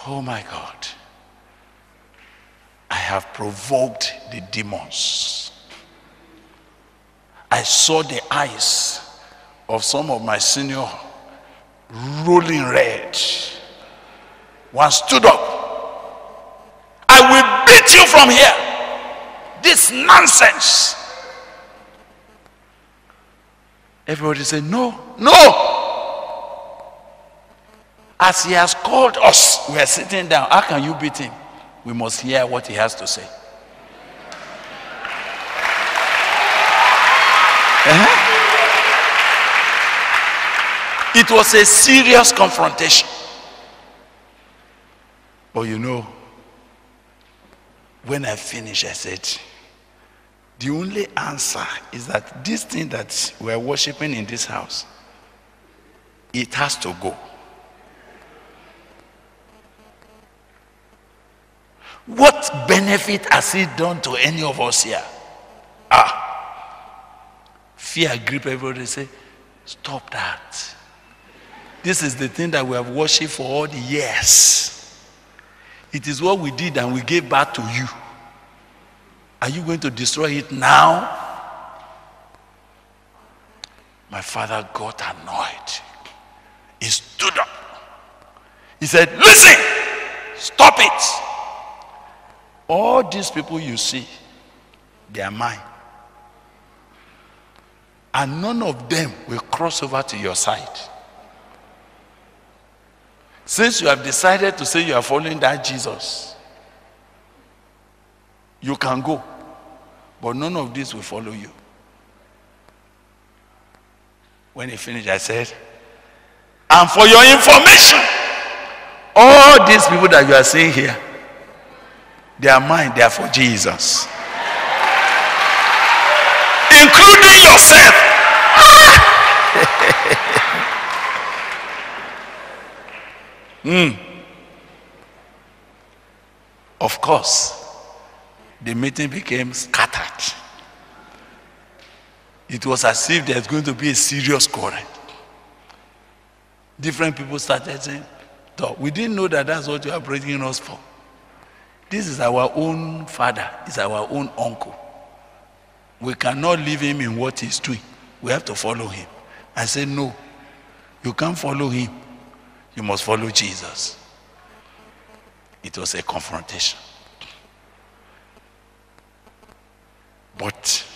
oh my God, I have provoked the demons. I saw the eyes of some of my senior rolling red. One stood up. I will beat you from here. This nonsense. Everybody said, No, no. As he has called us, we are sitting down. How can you beat him? We must hear what he has to say. Uh-huh. It was a serious confrontation. But you know, when I finished, I said, the only answer is that this thing that we're worshiping in this house, it has to go. What benefit has it done to any of us here? Ah, fear grip everybody say, stop that. This is the thing that we have worshipped for all the years. It is what we did and we gave back to you. Are you going to destroy it now? My father got annoyed. He stood up. He said, Listen, stop it. All these people you see, they are mine. And none of them will cross over to your side. Since you have decided to say you are following that Jesus, you can go. But none of these will follow you. When he finished, I said, and for your information, all these people that you are seeing here, they are mine, they are for Jesus. Including yourself. mm. Of course, the meeting became scattered. It was as if there's going to be a serious quarrel. Different people started saying, We didn't know that that's what you are bringing us for. This is our own father, is our own uncle. We cannot leave him in what he's doing. We have to follow him. I said, No, you can't follow him. You must follow Jesus. It was a confrontation. But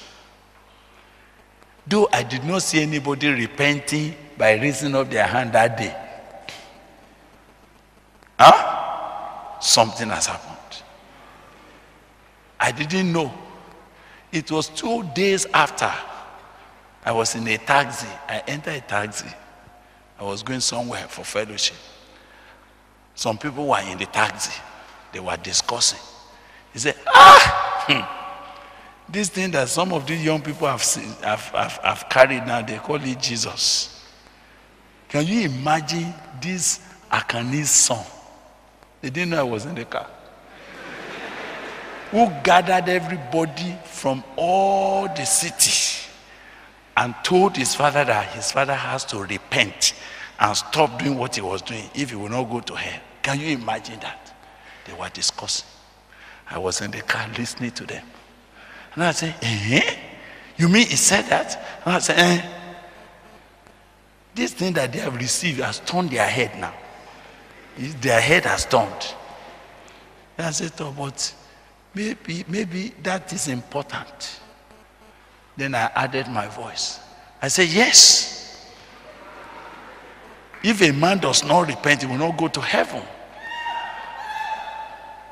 though I did not see anybody repenting by raising up their hand that day, huh? Something has happened. I didn't know. It was two days after I was in a taxi. I entered a taxi. I was going somewhere for fellowship. Some people were in the taxi. They were discussing. He said, Ah! Hmm. This thing that some of these young people have, seen, have, have, have carried now, they call it Jesus. Can you imagine this Akani's son? They didn't know I was in the car. Who gathered everybody from all the city and told his father that his father has to repent and stop doing what he was doing if he will not go to hell. Can you imagine that? They were discussing. I was in the car listening to them. And I said, eh? You mean he said that? And I said, eh? This thing that they have received has turned their head now. Their head has turned. And I said, oh, but maybe, maybe that is important. Then I added my voice. I said, yes. If a man does not repent, he will not go to heaven.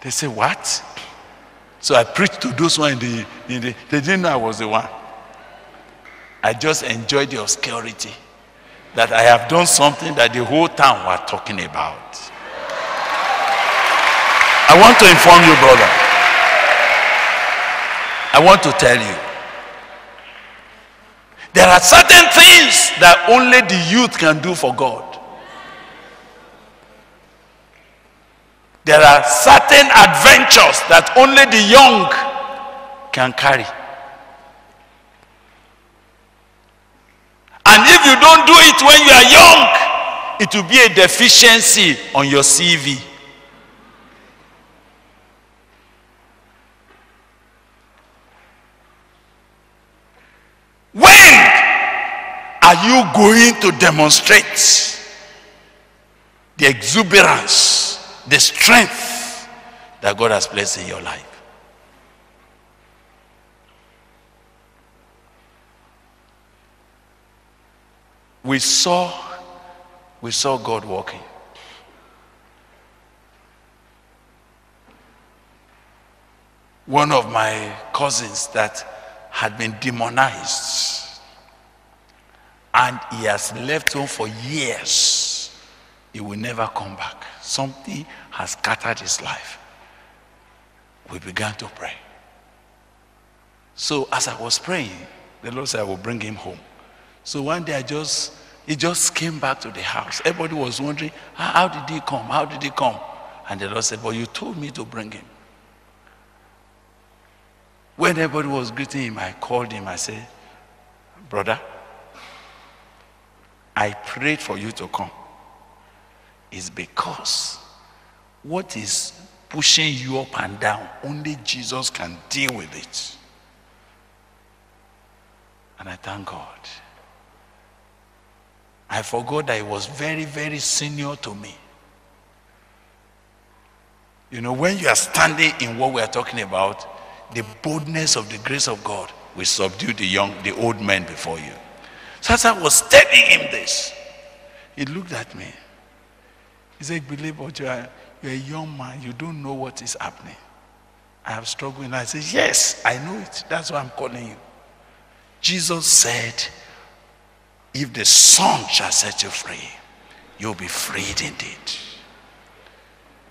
They say, what? So I preached to those one in the, in the, they didn't know I was the one. I just enjoyed the obscurity that I have done something that the whole town were talking about. I want to inform you, brother. I want to tell you. There are certain things that only the youth can do for God. There are certain adventures that only the young can carry. And if you don't do it when you are young, it will be a deficiency on your CV. When are you going to demonstrate the exuberance, the strength that God has placed in your life? We saw we saw God walking. One of my cousins that had been demonized and he has left home for years. He will never come back. Something has scattered his life. We began to pray. So as I was praying, the Lord said, I will bring him home. So one day I just, he just came back to the house. Everybody was wondering, how, did he come? How did he come? And the Lord said, but you told me to bring him. When everybody was greeting him, I called him. I said, brother, I prayed for you to come. It's because what is pushing you up and down, only Jesus can deal with it. And I thank God. I forgot that he was very, very senior to me. You know, when you are standing in what we are talking about, the boldness of the grace of God will subdue the young, the old men before you. I was telling him this, he looked at me. He said, Believe but you are, you're a young man, you don't know what is happening. I have struggled. And I said, Yes, I know it. That's why I'm calling you. Jesus said, If the Son shall set you free, you'll be freed indeed.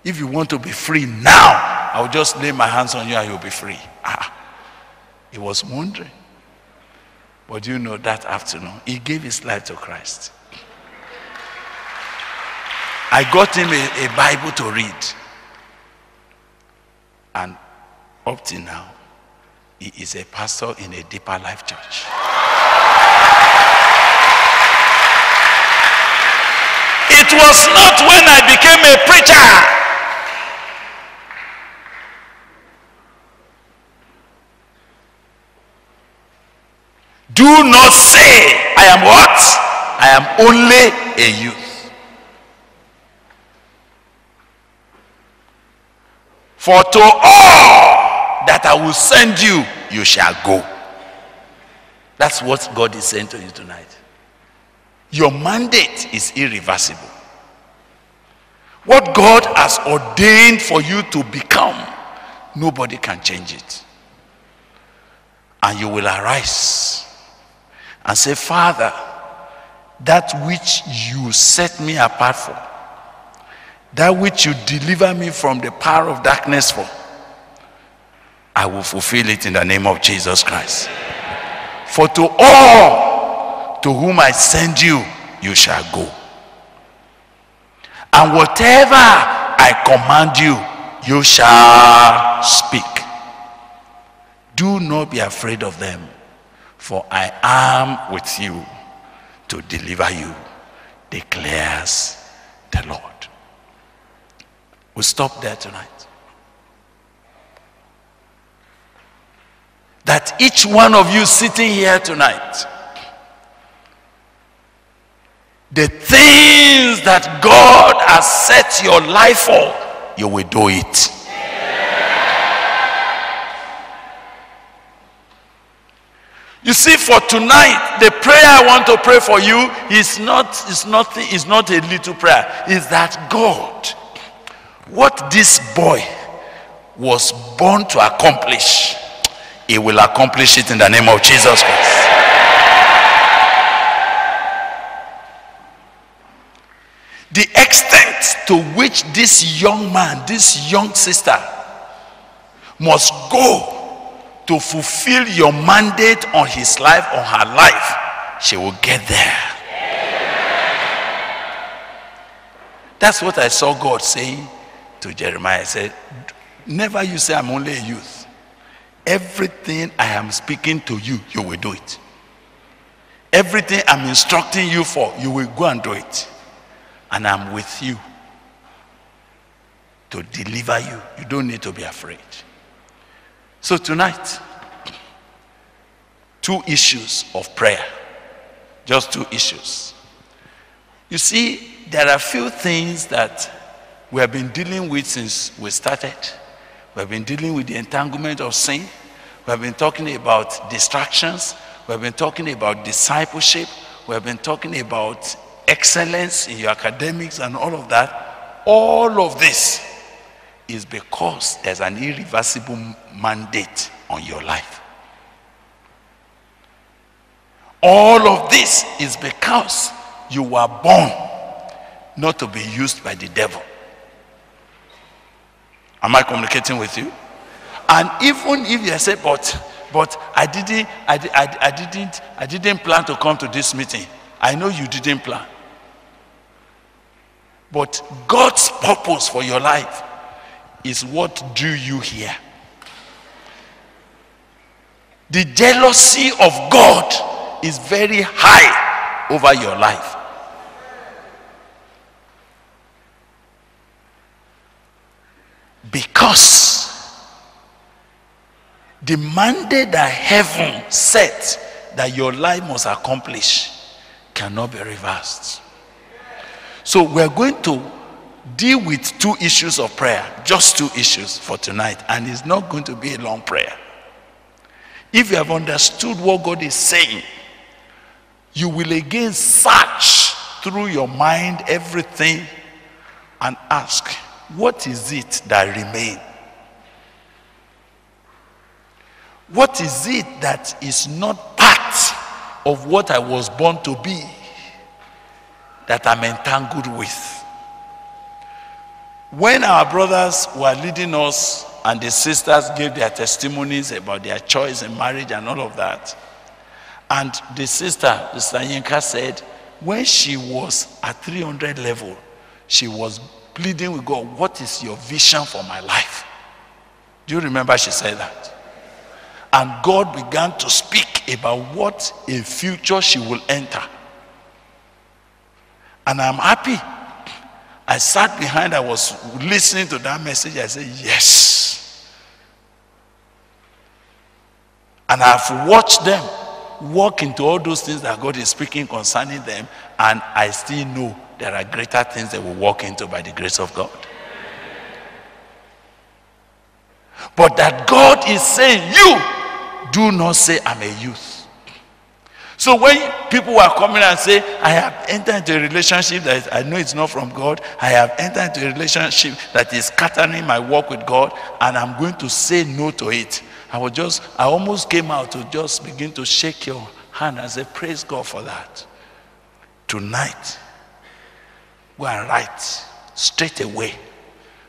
If you want to be free now, I'll just lay my hands on you and you'll be free. Ah, he was wondering. But you know that afternoon, he gave his life to Christ. I got him a, a Bible to read. And up to now, he is a pastor in a deeper life church. It was not when I became a preacher Do not say, I am what? I am only a youth. For to all that I will send you, you shall go. That's what God is saying to you tonight. Your mandate is irreversible. What God has ordained for you to become, nobody can change it. And you will arise and say, Father, that which you set me apart for, that which you deliver me from the power of darkness for, I will fulfill it in the name of Jesus Christ. For to all to whom I send you, you shall go. And whatever I command you, you shall speak. Do not be afraid of them for I am with you to deliver you, declares the Lord. We'll stop there tonight. That each one of you sitting here tonight, the things that God has set your life for, you will do it. You see, for tonight, the prayer I want to pray for you is not is not is not a little prayer. Is that God, what this boy was born to accomplish, he will accomplish it in the name of Jesus Christ. The extent to which this young man, this young sister, must go to fulfill your mandate on his life, on her life, she will get there. That's what I saw God saying to Jeremiah. I said, Never you say I'm only a youth. Everything I am speaking to you, you will do it. Everything I'm instructing you for, you will go and do it. And I'm with you to deliver you. You don't need to be afraid. So tonight, two issues of prayer. Just two issues. You see, there are a few things that we have been dealing with since we started. We have been dealing with the entanglement of sin. We have been talking about distractions. We have been talking about discipleship. We have been talking about excellence in your academics and all of that. All of this is because there's an irreversible mandate on your life. All of this is because you were born not to be used by the devil. Am I communicating with you? And even if you say, but, but I didn't, I, I, I didn't, I didn't plan to come to this meeting. I know you didn't plan. But God's purpose for your life is what drew you here. The jealousy of God is very high over your life. Because the mandate that heaven set that your life must accomplish cannot be reversed. So we're going to deal with two issues of prayer, just two issues for tonight, and it's not going to be a long prayer. If you have understood what God is saying, you will again search through your mind everything and ask, what is it that remains? What is it that is not part of what I was born to be that I'm entangled with? When our brothers were leading us and the sisters gave their testimonies about their choice in marriage and all of that, and the sister, Sister Yinka, said, when she was at 300 level, she was pleading with God, What is your vision for my life? Do you remember she said that? And God began to speak about what a future she will enter. And I'm happy. I sat behind, I was listening to that message. I said, Yes. And I've watched them walk into all those things that God is speaking concerning them, and I still know there are greater things they will walk into by the grace of God. But that God is saying, You do not say, I'm a youth. So when people are coming and say, I have entered into a relationship that I know it's not from God, I have entered into a relationship that is scattering my work with God, and I'm going to say no to it. I was just, I almost came out to just begin to shake your hand and say, Praise God for that. Tonight, go and write straight away.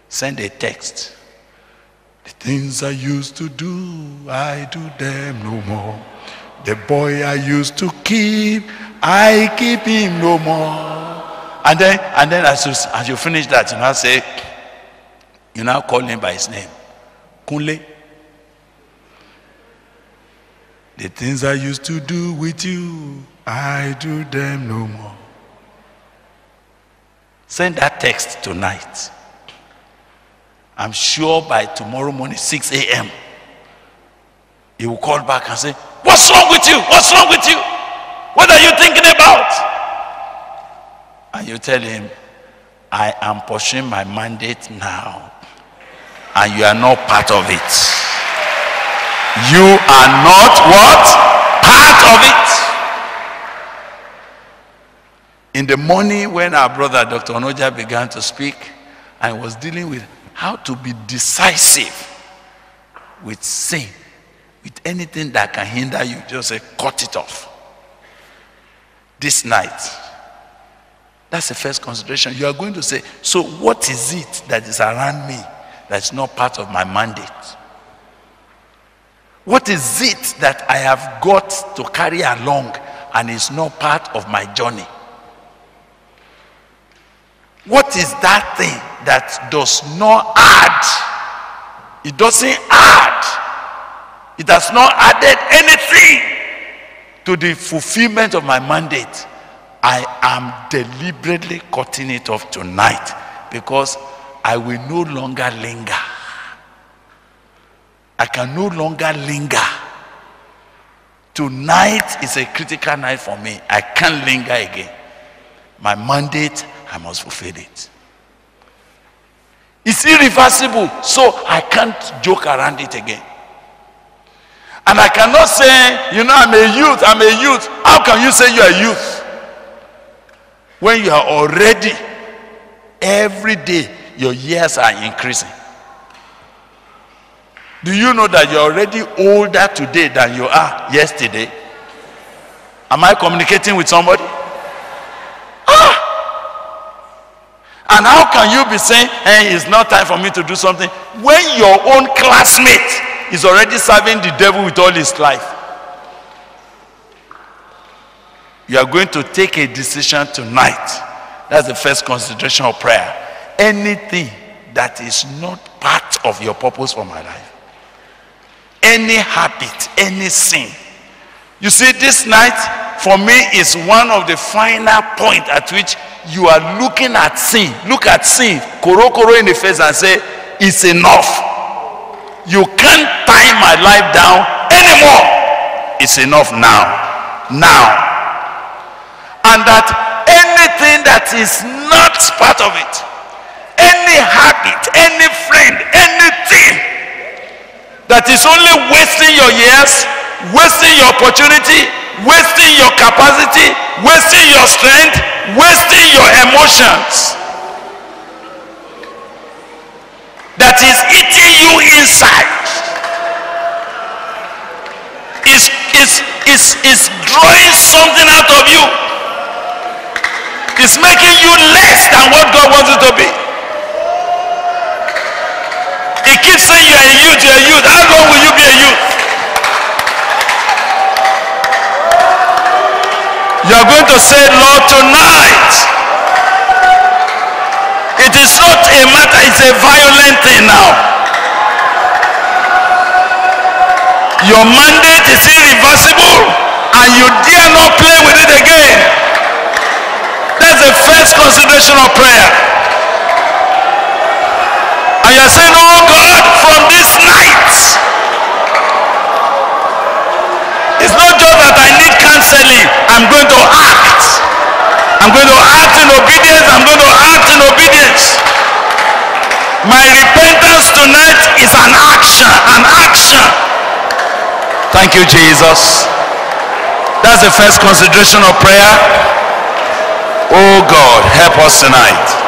Send a text. The things I used to do, I do them no more. The boy I used to keep, I keep him no more. And then, and then as you, as you finish that, you now say, you now call him by his name. Kunle. The things I used to do with you, I do them no more. Send that text tonight. I'm sure by tomorrow morning, 6 a.m., he will call back and say, What's wrong with you? What's wrong with you? What are you thinking about? And you tell him, I am pursuing my mandate now, and you are not part of it. You are not what? Part of it. In the morning, when our brother Dr. Onoja began to speak, I was dealing with how to be decisive with sin, with anything that can hinder you. Just say, cut it off. This night. That's the first consideration. You are going to say, so what is it that is around me that's not part of my mandate? What is it that I have got to carry along and is not part of my journey? What is that thing that does not add? It doesn't add. It has not added anything to the fulfillment of my mandate, I am deliberately cutting it off tonight because I will no longer linger. I can no longer linger. Tonight is a critical night for me. I can't linger again. My mandate, I must fulfill it. It's irreversible, so I can't joke around it again. And I cannot say, you know, I'm a youth, I'm a youth. How can you say you're a youth? When you are already, every day, your years are increasing. Do you know that you're already older today than you are yesterday? Am I communicating with somebody? Ah! And how can you be saying, hey, it's not time for me to do something when your own classmate is already serving the devil with all his life? You are going to take a decision tonight. That's the first consideration of prayer. Anything that is not part of your purpose for my life, any habit, any sin. You see, this night for me is one of the final point at which you are looking at sin. Look at sin, koro koro in the face and say, it's enough. You can't tie my life down anymore. It's enough now. Now. And that anything that is not part of it, any habit, any friend, anything that is only wasting your years, wasting your opportunity, wasting your capacity, wasting your strength, wasting your emotions. That is eating you inside. Is is is is drawing something out of you. Is making you less than what God wants you to be. He keeps saying you are a youth, you are a youth. How long will you be a youth? You are going to say, Lord, tonight. It is not a matter, it's a violent thing now. Your mandate is irreversible and you dare not play with it again. That's the first consideration of prayer. And you're saying, Oh God, from this night, it's not just that I need counseling, I'm going to act. I'm going to act in obedience. I'm going to act in obedience. My repentance tonight is an action, an action. Thank you, Jesus. That's the first consideration of prayer. Oh God, help us tonight.